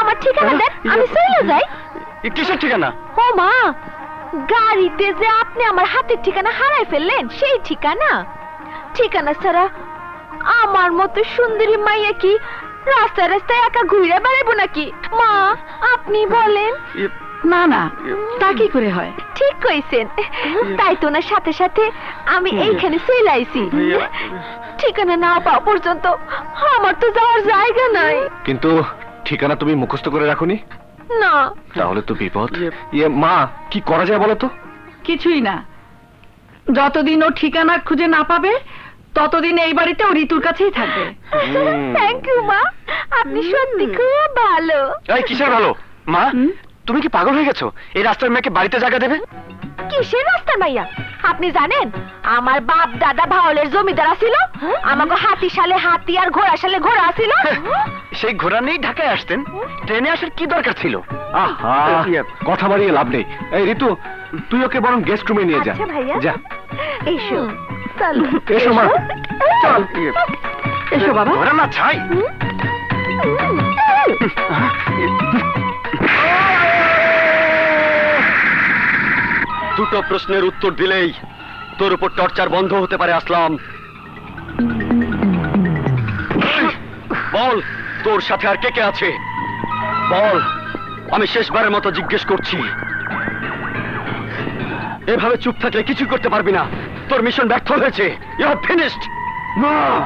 আমার ঠিকানা দেন আমি চলে যাই। এ, কিসের ঠিকানা? ও মা গাড়িতে যে আপনি আমার হাতের ঠিকানা হারাই ফেললেন সেই ঠিকানা। ঠিকানা ছাড়া? আমার মতো সুন্দরী মাইয়া কি রাস্তায় রাস্তায় একা ঘুরে বেড়াবো নাকি? মা আপনি বলেন। না না তা কি করে হয়? ঠিক কইছেন। তাই তো ওনার সাথে সাথে আমি এইখানে চলে আইছি। ঠিকানা না পাওয়া পর্যন্ত আমার তো যাওয়ার জায়গা নাই। কিন্তু ঠিকানা তুমি মুখস্থ করে রাখোনি? না। তাহলে তো বিপদ। ইয়ে- ইয়ে মা কি করা যায় বলো তো? কিছুই না। যতদিন ও ঠিকানা খুঁজে না পাবে ততদিন এই বাড়িতে ও ঋতুর কাছেই থাকবে। থ্যাংক ইউ মা। আপনি সত্যি খুব ভালো। এই কিসের ভালো? মা? তুমি কি পাগল হয়ে গেছো? এই রাস্তার মেয়েকে বাড়িতে জায়গা দেবে? কিসের রাস্তার মাইয়া? আপনি জানেন আমার বাপ দাদা ভাওলের জমিদার ছিল আমাকে হাতি সালে হাতি আর ঘোড়া সালে ঘোড়া ছিল সেই ঘোড়া নিয়েই ঢাকায় আসতেন। ট্রেনে আসার কি দরকার ছিল? আহা! ইয়ে, কথা বাড়িয়ে লাভ নেই। এই ঋতু তুই ওকে বরং গেস্ট রুমে নিয়ে যা। আচ্ছা যা। এসো। চলো। এসো মা। চল ইয়ে, এসো বাবা। ঘোড়া না ছাই। দুটো প্রশ্নের উত্তর দিলেই তোর উপর টর্চার বন্ধ হতে পারে, আসলাম। বল, তোর সাথে আর কে কে আছে? বল, আমি শেষবারের মতো জিজ্ঞেস করছি। এভাবে চুপ থাকলে কিছু করতে পারবি না। তোর মিশন ব্যর্থ হয়েছে। ইউ হ্যাভ ফিনিশড না!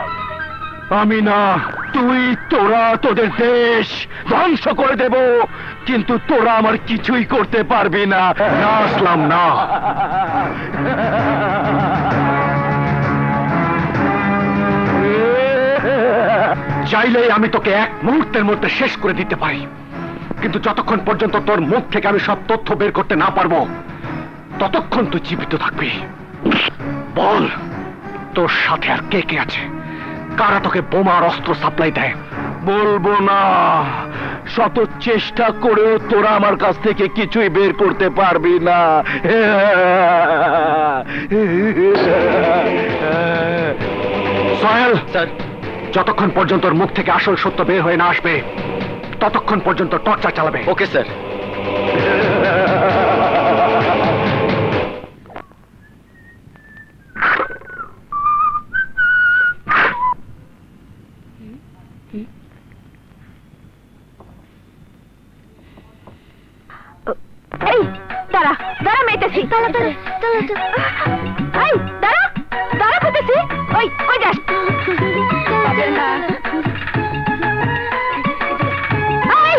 আমি না তুই, তোরা, তোদের দেশ ধ্বংস করে দেব। কিন্তু তোরা আমার কিছুই করতে পারবি না। না আসলাম না। চাইলেই আমি তোকে এক মুহূর্তের মধ্যে শেষ করে দিতে পারি। কিন্তু যতক্ষণ পর্যন্ত তোর মুখ থেকে আমি সব তথ্য বের করতে না পারব, ততক্ষণ তুই জীবিত থাকবি। বল, তোর সাথে আর কে কে আছে? কারা তোকে বোমার অস্ত্র সাপ্লাই দেয়? বলব না। শত চেষ্টা করেও তোরা আমার কাছ থেকে কিছুই বের করতে পারবি না। সোহেল স্যার। যতক্ষণ পর্যন্ত ওর মুখ থেকে আসল সত্য বের হয়ে না আসবে ততক্ষণ পর্যন্ত টর্চার চালাবে। Okay sir. এই দাঁড়া দাঁড়া মেয়েতেছি এই দাঁড়া দাঁড়া খুঁজতেছি। ওই কই যাস। হ্যাঁ?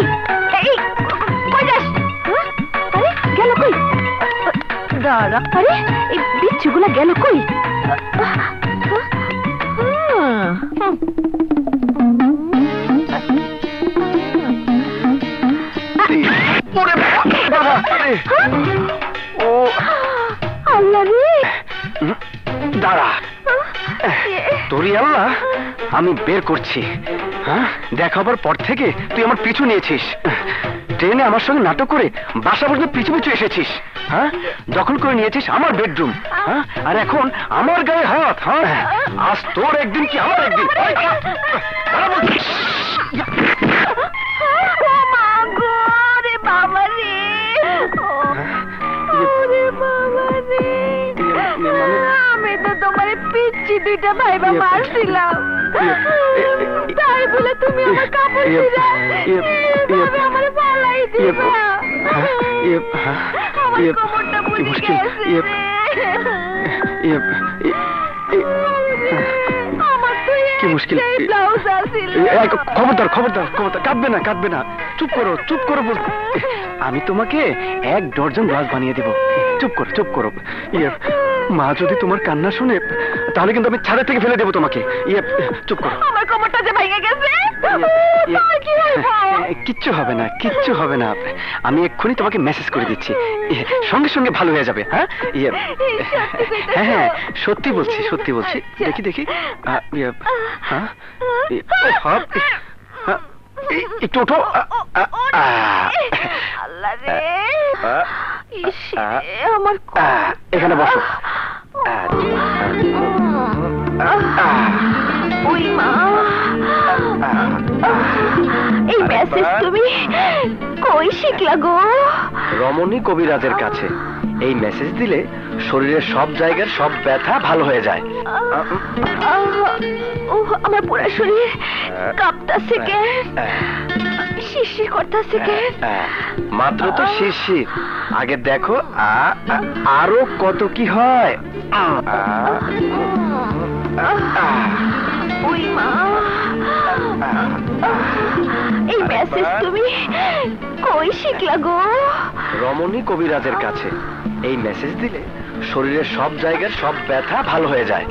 দাঁড়া। আরে এই বিচ্ছুগুলা গেল কই? ও আল্লাহ রে দাঁড়া তোরই আল্লাহ আমি বের করছি হ্যাঁ দেখাবার পর থেকে তুই আমার পিছু নিয়েছিস ট্রেনে আমার সঙ্গে নাটক করে বাসা পর্যন্ত পিছু পিছু এসেছিস হ্যাঁ দখল করে নিয়েছিস আমার বেডরুম হ্যাঁ আর এখন আমার গায়ে হাত হ্যাঁ আজ তোর একদিন কি আমার একদিন বাবা রে আমি তো তোমার পিচ্ছি দুইটা ভাইবা মারছিলাম তাই বলে তুমি আমার কাপড় ছিঁড়া সেলাই দিবা হ্যাঁ, ইয়ে, হ্যাঁ, আমার ইয়ে, কোমরটা বুঝে গেছে ইয়ে, রে। ইয়ে, ই- ই- আমার তো কি মুশকিল। একটাই ব্লাউজ আছিল এই, এই, খবরদার খবরদার খবরদার কাঁদবে না কাঁদবে না চুপ করো চুপ করো বল আমি তোমাকে এক ডজন ব্লাউজ বানিয়ে দিব। চুপ করো চুপ করো। ইয়ে মা যদি তোমার কান্না শুনে তাহলে কিন্তু আমি ছাদের থেকে ফেলে দেবো তোমাকে। ইয়ে চুপ করো। আমার কোমরটা যে ভেঙে গেছে? ইয়ে? এ, কিচ্ছু হবে না কিচ্ছু হবে না। আমি এক্ষুনি তোমাকে মেসেজ করে দিচ্ছি। ইয়ে, সঙ্গে সঙ্গে ভালো হয়ে যাবে হ্যাঁ? ইয়ে হ্যাঁ হ্যাঁ সত্যি বলছি সত্যি বলছি। দেখি দেখি। ইয়ে, হ্যাঁ? ইয়ে, হ্যাঁ, এই- একটু ওঠো। আমার এখানে বসো। ওই মা। এই মেসেজ তুমি কই শিখলা গো? রমণী কবিরাজের কাছে। এই মেসেজ দিলে শরীরের সব জায়গার সব ব্যথা ভালো হয়ে যায়। আমার পুরো শরীর কাঁপতাছে কে? শিরশির করতেছে কে? মাত্র তো শিরশির। আগে দেখো আরও কত কি হয়। ওই মা। এই মেসেজ তুমি কই শিখলা গো? রমণী কবিরাজের কাছে। এই মেসেজ দিলে শরীরের সব জায়গার সব ব্যথা ভালো হয়ে যায়।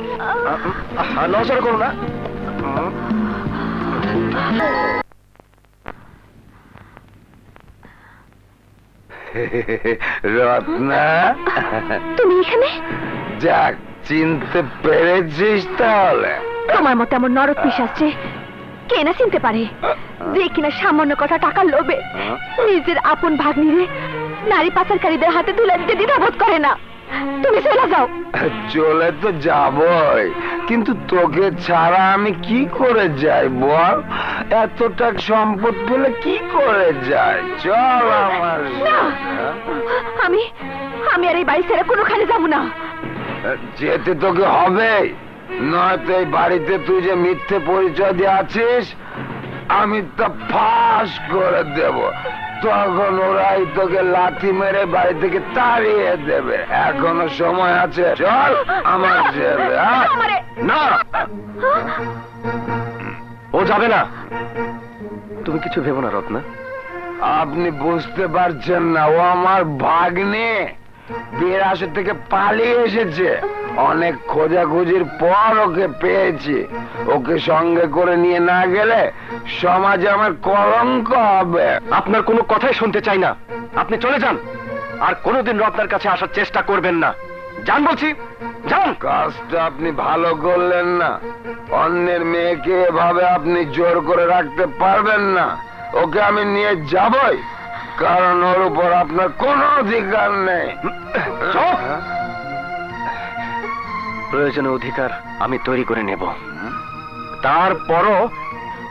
নজর করো না। রত্না। তুমি এখানে? যাক চিনতে পেরেছিস তাহলে। তোমার মতো এমন নরক পিসাচ্ছে কে না চিনতে পারে? যে কিনা সামান্য কথা টাকার লোভে নিজের আপন ভাগ্নিরে নারী পাচারকারীদের হাতে তুলে দিতে দ্বিধাবোধ করে না। তুমি চলে যাও। চলে তো যাবই কিন্তু তোকে ছাড়া আমি কি করে যাই বল? এতটা সম্পদ পেলে কি করে যাই? চল আমার আমি আমি আর এই বাড়ি ছেড়ে কোনোখানে যাব না। যেতে তোকে হবে নয়তো এই বাড়িতে তুই যে মিথ্যে পরিচয় দিয়ে আছিস আমি তা ফাঁস করে দেব। তখন ওরাই তোকে লাথি মেরে বাড়ি থেকে তাড়িয়ে দেবে। এখনও সময় আছে চল আমার ছেলে হ্যাঁ? না! ও যাবে না। তুমি কিছু ভেবো না রত্না। আপনি বুঝতে পারছেন না ও আমার ভাগ্নে। বিয়ের আসর থেকে পালিয়ে এসেছে। অনেক খোঁজাখুঁজির পর ওকে পেয়েছি। ওকে সঙ্গে করে নিয়ে না গেলে সমাজে আমার কলঙ্ক হবে। আপনার কোনো কথাই শুনতে চাই না। আপনি চলে যান। আর কোনোদিন রত্নার কাছে আসার চেষ্টা করবেন না। যান বলছি। যান। কাজটা আপনি ভালো করলেন না। অন্যের মেয়েকে এভাবে আপনি জোর করে রাখতে পারবেন না। ওকে আমি নিয়ে যাবই। কারণ ওর উপর আপনার কোনো অধিকার নেই। চুপ! প্রয়োজনীয় অধিকার আমি তৈরি করে নেব। তারপরও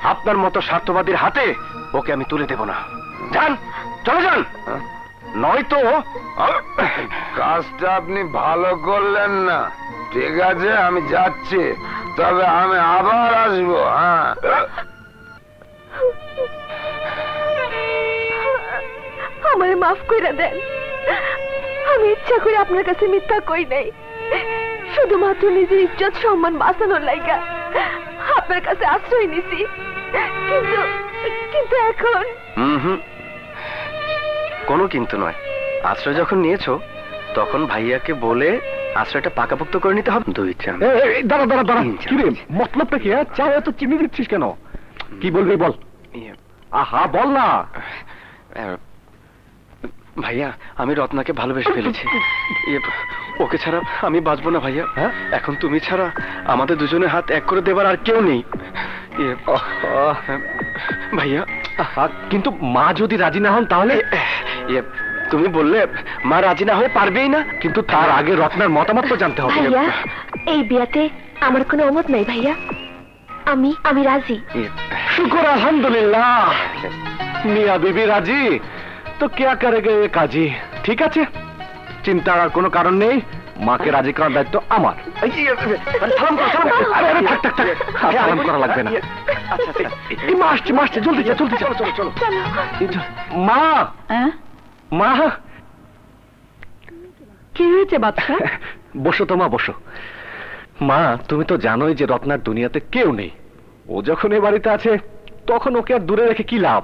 আপনার মতো স্বার্থবাদীর হাতে ওকে আমি তুলে দেব না। যান চলে যান! নয়তো কাজটা আপনি ভালো করলেন না। ঠিক আছে আমি যাচ্ছি। তবে আমি আবার আসব হ্যাঁ? আমারে মাফ করে দেন। আমি ইচ্ছা করে আপনার কাছে মিথ্যা কই নাই। শুধুমাত্র নিজের ইজ্জত সম্মান বাঁচানোর লাইগা আপনার কাছে আশ্রয় নিছি। কিন্তু কিন্তু এখন কোনো কিন্তু নয়। আশ্রয় যখন নিয়েছো তখন ভাইয়াকে বলে আশ্রয়টা পাকাপোক্ত করে নিতে হবে। দুই চান দাঁড়া দাঁড়া দাঁড়া। কি রে মতলবটা কি হ্যাঁ? চা এত চিনি দিচ্ছিস কেন? কি বলবি বল। ইয়ে, আহা বল না। ভাইয়া আমি রত্নাকে ভালোবেসে ফেলেছি। ইয়ে, ওকে ছাড়া আমি বাঁচবো না ভাইয়া। হ্যাঁ? এখন তুমি ছাড়া আমাদের দুজনের হাত এক করে দেবার আর কেউ নেই। ইয়ে, ভাইয়া কিন্তু মা যদি রাজি না হন তাহলে? ইয়ে, তুমি বললে মা রাজি না হয়ে পারবেই না? কিন্তু তার আগে রত্নার মতামত তো জানতে হবে। ভাইয়া এই বিয়াতে আমার কোনো অমত নাই ভাইয়া। আমি আমি রাজি। ইয়ে, শুকর আলহামদুলিল্লাহ। মিয়া বিবি রাজি? তো কেয়া করেগে এ কাজী? ঠিক আছে? চিন্তার আর কোনো কারণ নেই। মাকে রাজি করার দায়িত্ব আমার। এই, এই, এই, সালাম করো সালাম করো আরে, আরে, থাক, থাক, থাক। আর সালাম করা লাগবে না। আচ্ছা আচ্ছা এই মা আসছে মা আসছে। জলদি যা জলদি চলো চলো চলো। মা! হ্যাঁ মা! কি হয়েছে বাচ্চা বসো তো মা বসো। মা তুমি তো জানোই যে রত্নার দুনিয়াতে কেউ নেই। ও যখন এ বাড়িতে আছে তখন ওকে আর দূরে রেখে কি লাভ?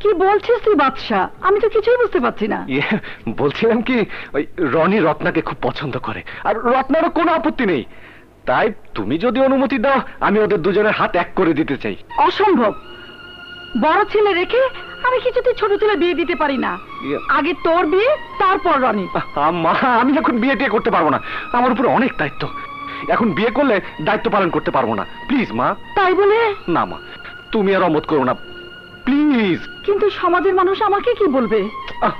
কি বলছিস তুই বাদশা আমি তো কিছুই বুঝতে পারছি না। ইয়ে, বলছিলাম কি ওই রনি রত্নাকে খুব পছন্দ করে আর রত্নারও কোনো আপত্তি নেই। তাই তুমি যদি অনুমতি দাও আমি ওদের দুজনের হাত এক করে দিতে চাই। অসম্ভব। বড় ছেলে রেখে আমি কিছুতে ছোট ছেলে বিয়ে দিতে পারি না। ইয়ে, আগে তোর বিয়ে তারপর রনি। মা আমি এখন বিয়ে টিয়ে করতে পারব না। আমার উপর অনেক দায়িত্ব। এখন বিয়ে করলে দায়িত্ব পালন করতে পারব না। প্লিজ মা। তাই বলে? না মা। তুমি আর অমত করো না। প্লিজ কিন্তু সমাজের মানুষ আমাকে কি বলবে?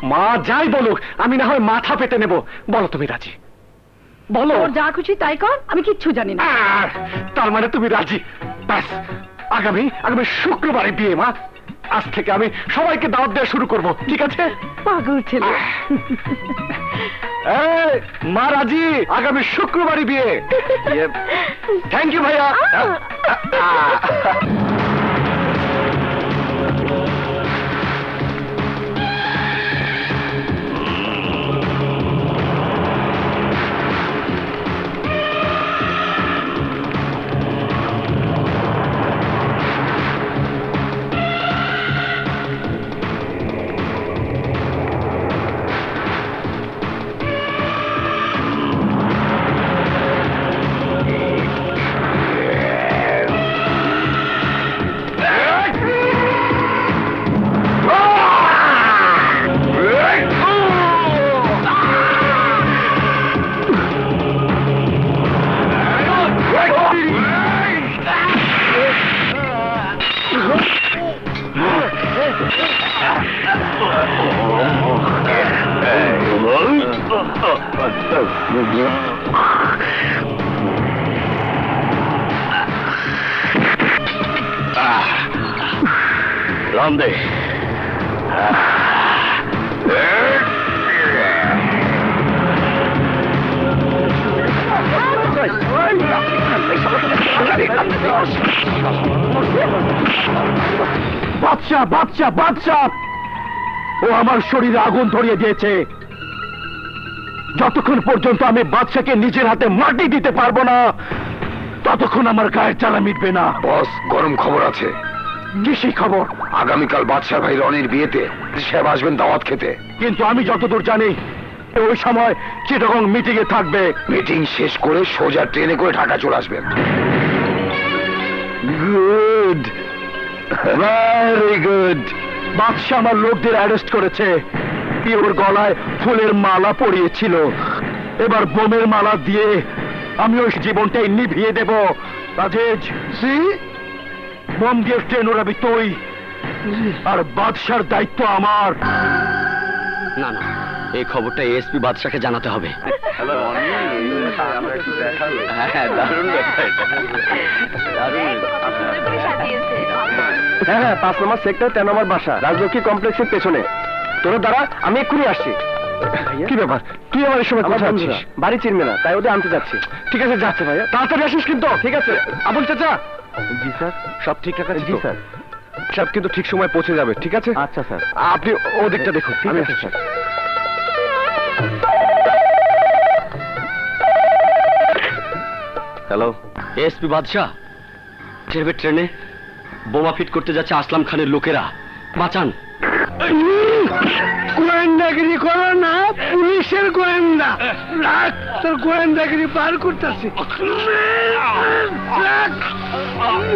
মা যাই বলুক আমি না হয় মাথা পেতে নেব। বলো তুমি রাজি। বলো। যা খুশি তাই কর আমি কিচ্ছু জানি না। তার মানে তুমি রাজি। ব্যাস আগামী আগামী শুক্রবারে বিয়ে মা। আজ থেকে আমি সবাইকে দাওয়াত দেওয়া শুরু করব ঠিক আছে? পাগল ছেলে। মা রাজি আগামী শুক্রবারই বিয়ে। থ্যাংক ইউ ভাইয়া। বাচ্চা বাচ্চা! ও আমার শরীরে আগুন ধরিয়ে দিয়েছে। যতক্ষণ পর্যন্ত আমি বাচ্চাকে নিজের হাতে মাটি দিতে পারব না ততক্ষণ আমার গায়ের জ্বালা মিটবে না। বস গরম খবর আছে। কি সেই খবর? আগামীকাল বাদশাহ ভাই রনির বিয়েতে সাহেব আসবেন দাওয়াত খেতে। কিন্তু আমি যতদূর জানি ওই সময় চিটগং মিটিং এ থাকবে। মিটিং শেষ করে সোজা ট্রেনে করে ঢাকা চলে আসবেন। গুড ভেরি গুড বাদশাহ আমার লোকদের অ্যারেস্ট করেছে। কি ওর গলায় ফুলের মালা পরিয়েছিল। এবার বোমের মালা দিয়ে আমি ওই জীবনটাই নিভিয়ে দেব। রাজেজ সি? বোম দিয়ে ট্রেন ওড়াবি তুই। আর বাদশার দায়িত্ব আমার। না না। এই খবরটা এসপি বাদশাকে জানাতে হবে। হ্যাঁ দারুণ ব্যাপার। এটা। দারুণ। হ্যাঁ হ্যাঁ পাঁচ নম্বর সেক্টর তেরো নম্বর বাসা রাজলক্ষ্মী কমপ্লেক্সের পেছনে। তোরা দাঁড়া আমি এক্ষুনি আসছি। কি ব্যাপার? তুই আমার এই সময় কোথায় আছিস? বাড়ি চিনবে না তাই ওদের আনতে যাচ্ছি। ঠিক আছে যাচ্ছে ভাইয়া। তাড়াতাড়ি আসিস কিন্তু। ঠিক আছে। আবুল চাচা। জি স্যার। সব ঠিকঠাক আছে জি স্যার। সব কিন্তু ঠিক সময় পৌঁছে যাবে ঠিক আছে? আচ্ছা স্যার। আপনি ওদিকটা দেখুন। আমি আসছি। স্যার। হ্যালো এসপি বাদশাহ। ট্রেনে ট্রেনে বোমা ফিট করতে যাচ্ছে আসলাম খানের লোকেরা। বাঁচান। গোয়েন্দাগিরি করো না, পুলিশের গোয়েন্দা। রাখ, তোর গোয়েন্দাগিরি পার করতেছি।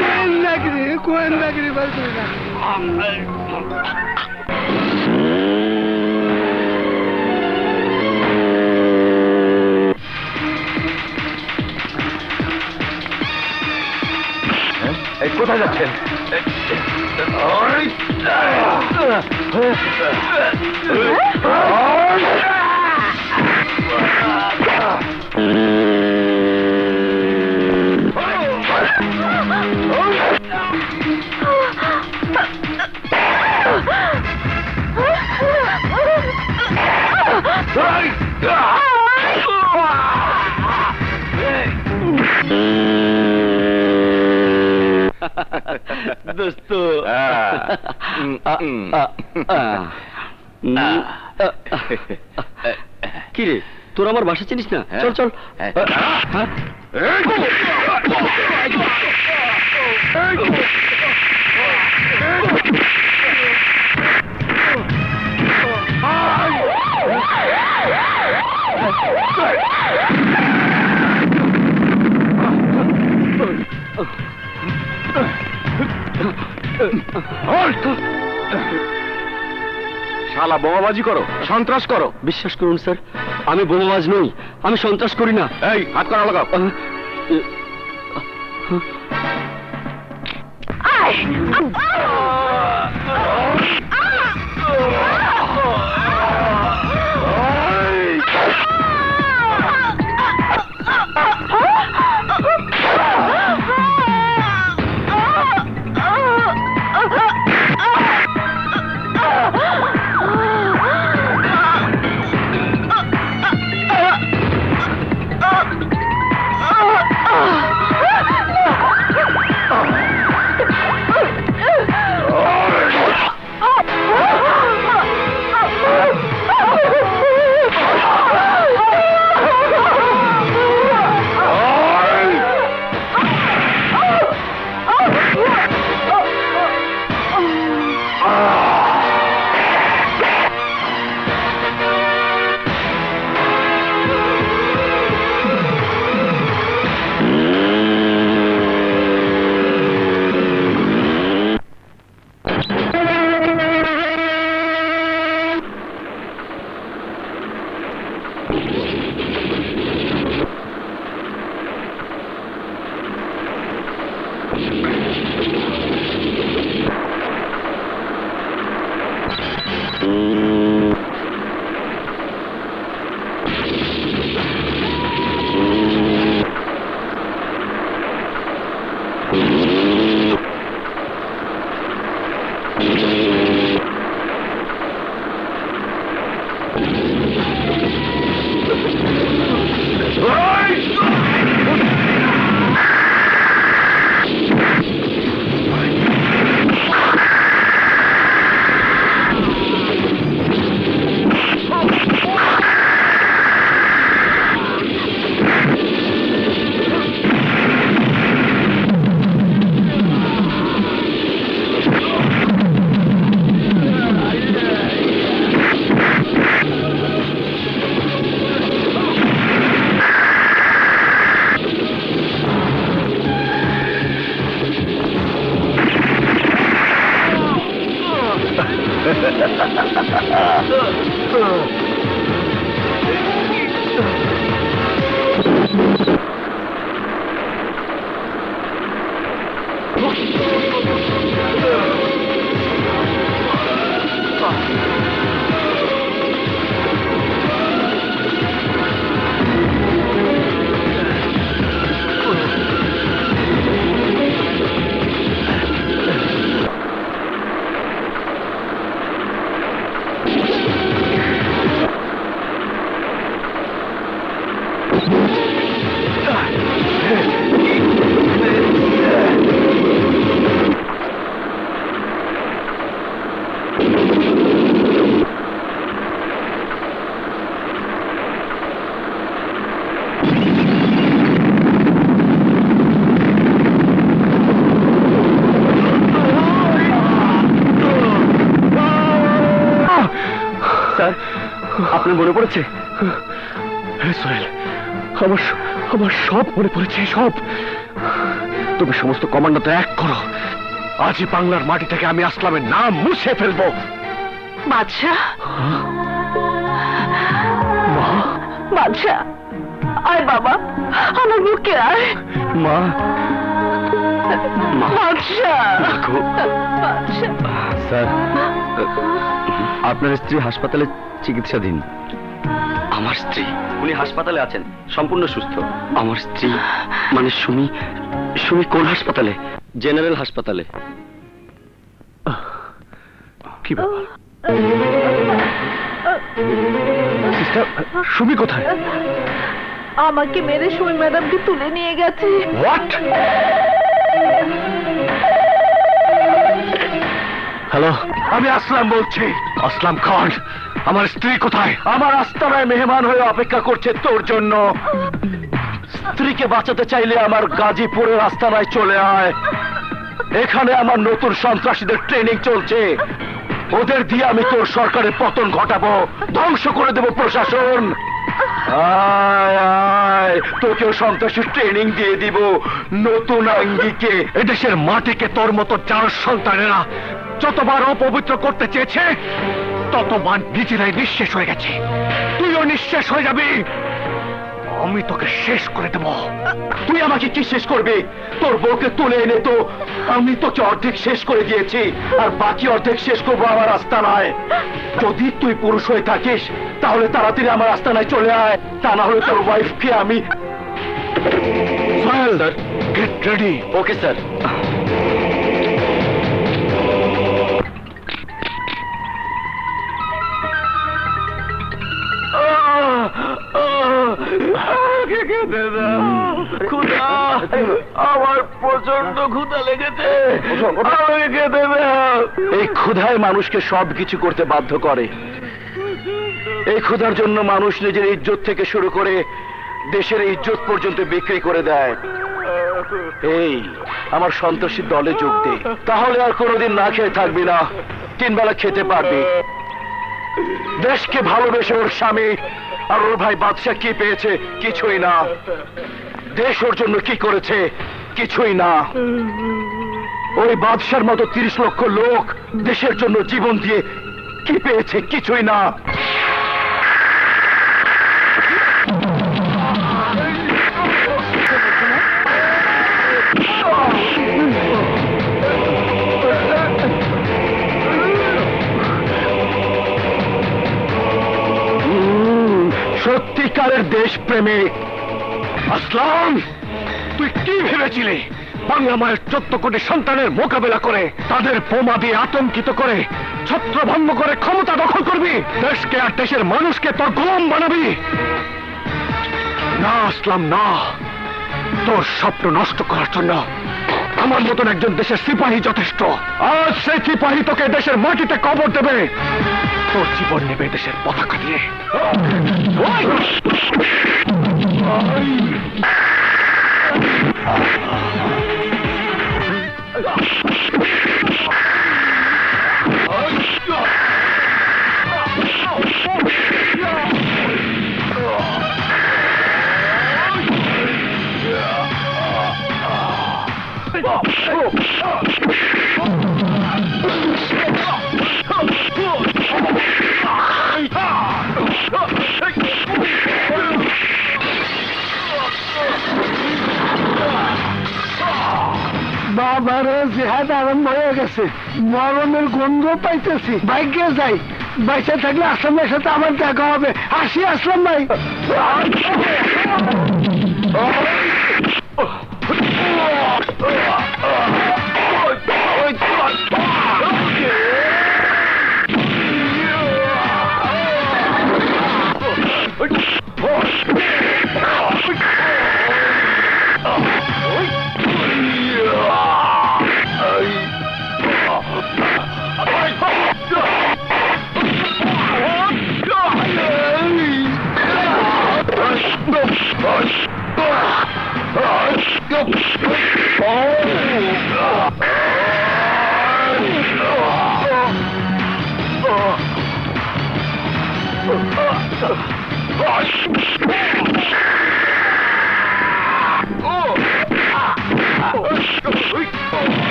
গোয়েন্দাগিরি গোয়েন্দাগিরি পার করে কোথায় যাচ্ছেন Ah! দোস্ত কি রে তোর আমার বাসা চিনিস না? চল চল। হ্যাঁ? শালা বোমাবাজি করো সন্ত্রাস করো বিশ্বাস করুন স্যার আমি বোমাবাজ নই আমি সন্ত্রাস করি না এই হাত করা লাগাও আয় মনে পড়েছে? সোহেল আমার আমার সব মনে পড়েছে সব। তুমি সমস্ত কমান্ডাতে এক করো। আজই বাংলার মাটি থেকে আমি আসলামের নাম মুছে ফেলব। বাদশাহ। বাদশাহ আয় বাবা আমার বুকে আয়। মা? স্যার আপনার স্ত্রী হাসপাতালে চিকিৎসাধীন। আমার স্ত্রী। উনি হাসপাতালে আছেন সম্পূর্ণ সুস্থ। আমার স্ত্রী মানে সুমি সুমি কোন হাসপাতালে? জেনারেল হাসপাতালে। কি ব্যাপার? সিস্টার সুমি কোথায়? আমাকে মেরে সুমি ম্যাডামকে তুলে নিয়ে গেছে। হোয়াট হ্যালো আমি আসলাম বলছি। আসলাম খান। আমার স্ত্রী কোথায়? আমার আস্তানায় মেহমান হয়ে অপেক্ষা করছে তোর জন্য। স্ত্রীকে বাঁচাতে চাইলে আমার গাজীপুরের আস্তানায় চলে আয়। এখানে আমার নতুন সন্ত্রাসীদের ট্রেনিং চলছে। ওদের দিয়ে আমি তোর সরকারের পতন ঘটাবো। ধ্বংস করে দেব প্রশাসন। তোকেও সন্ত্রাসী ট্রেনিং দিয়ে দিব। নতুন আঙ্গিকে, এদেশের মাটিকে তোর মতো চার সন্তানেরা যতবার অপবিত্র করতে চেয়েছে ততবার নিজেরাই নিঃশেষ হয়ে গেছে। তুইও নিঃশেষ হয়ে যাবি। আমি তোকে শেষ করে দেব। তুই আমাকে কি শেষ করবি? তোর বউকে তুলে এনে তো আমি তোকে অর্ধেক শেষ করে দিয়েছি আর বাকি অর্ধেক শেষ করব আমার আস্তানায়। যদি তুই পুরুষ হয়ে থাকিস তাহলে তাড়াতাড়ি আমার আস্তানায় চলে আয়। তা না হলে তোর ওয়াইফকে আমি গেট রেডি ওকে স্যার এই ক্ষুধায় মানুষকে সবকিছু করতে বাধ্য করে। এই ক্ষুধার জন্য মানুষ নিজের ইজ্জত থেকে শুরু করে দেশের ইজ্জত পর্যন্ত বিক্রি করে দেয়। এই, আমার সন্ত্রাসী দলে যোগ দে। তাহলে আর কোনোদিন না খেয়ে থাকবি না তিন বেলা খেতে পারবি। দেশকে ভালোবেসে ওর স্বামী আর ওর ভাই বাদশাহ কি পেয়েছে? কিছুই না। দেশ ওর জন্য কি করেছে? কিছুই না। ওই বাদশার মতো তিরিশ লক্ষ লোক দেশের জন্য জীবন দিয়ে কি পেয়েছে? কিছুই না। সত্যিকারের দেশপ্রেমিক। আসলাম, তুই কি ভেবেছিলি? বাংলা মায়ের চোদ্দ কোটি সন্তানের মোকাবেলা করে তাদের বোমা দিয়ে আতঙ্কিত করে ছত্রভঙ্গ করে ক্ষমতা দখল করবি? দেশকে আর দেশের মানুষকে তোর গোলাম বানাবি? না, আসলাম না। তোর স্বপ্ন নষ্ট করার জন্য আমার মতন একজন দেশের সিপাহী যথেষ্ট। আজ সেই সিপাহী তোকে দেশের মাটিতে কবর দেবে। তোর জীবন নেবে দেশের পতাকা দিয়ে। বাবারে জেহাদ আরম্ভ হয়ে গেছে। মরণের গন্ধ পাইতেছি। ভাগ্যে যাই। বাইসে থাকলে আসলামের সাথে আমার দেখা হবে। আসি আসলাম ভাই। Oh!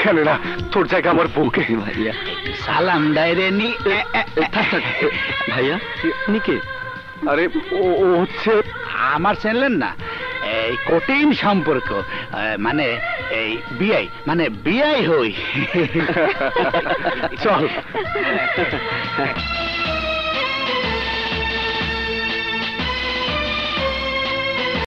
এখানে না তোর জায়গা আমার বুকে। ভাইয়া সালাম ডাইরে নি ভাইয়া নিকে। আরে ও হচ্ছে আমার চেনলেন না এই কঠিন সম্পর্ক মানে এই বিআই মানে বিআই হই। চল।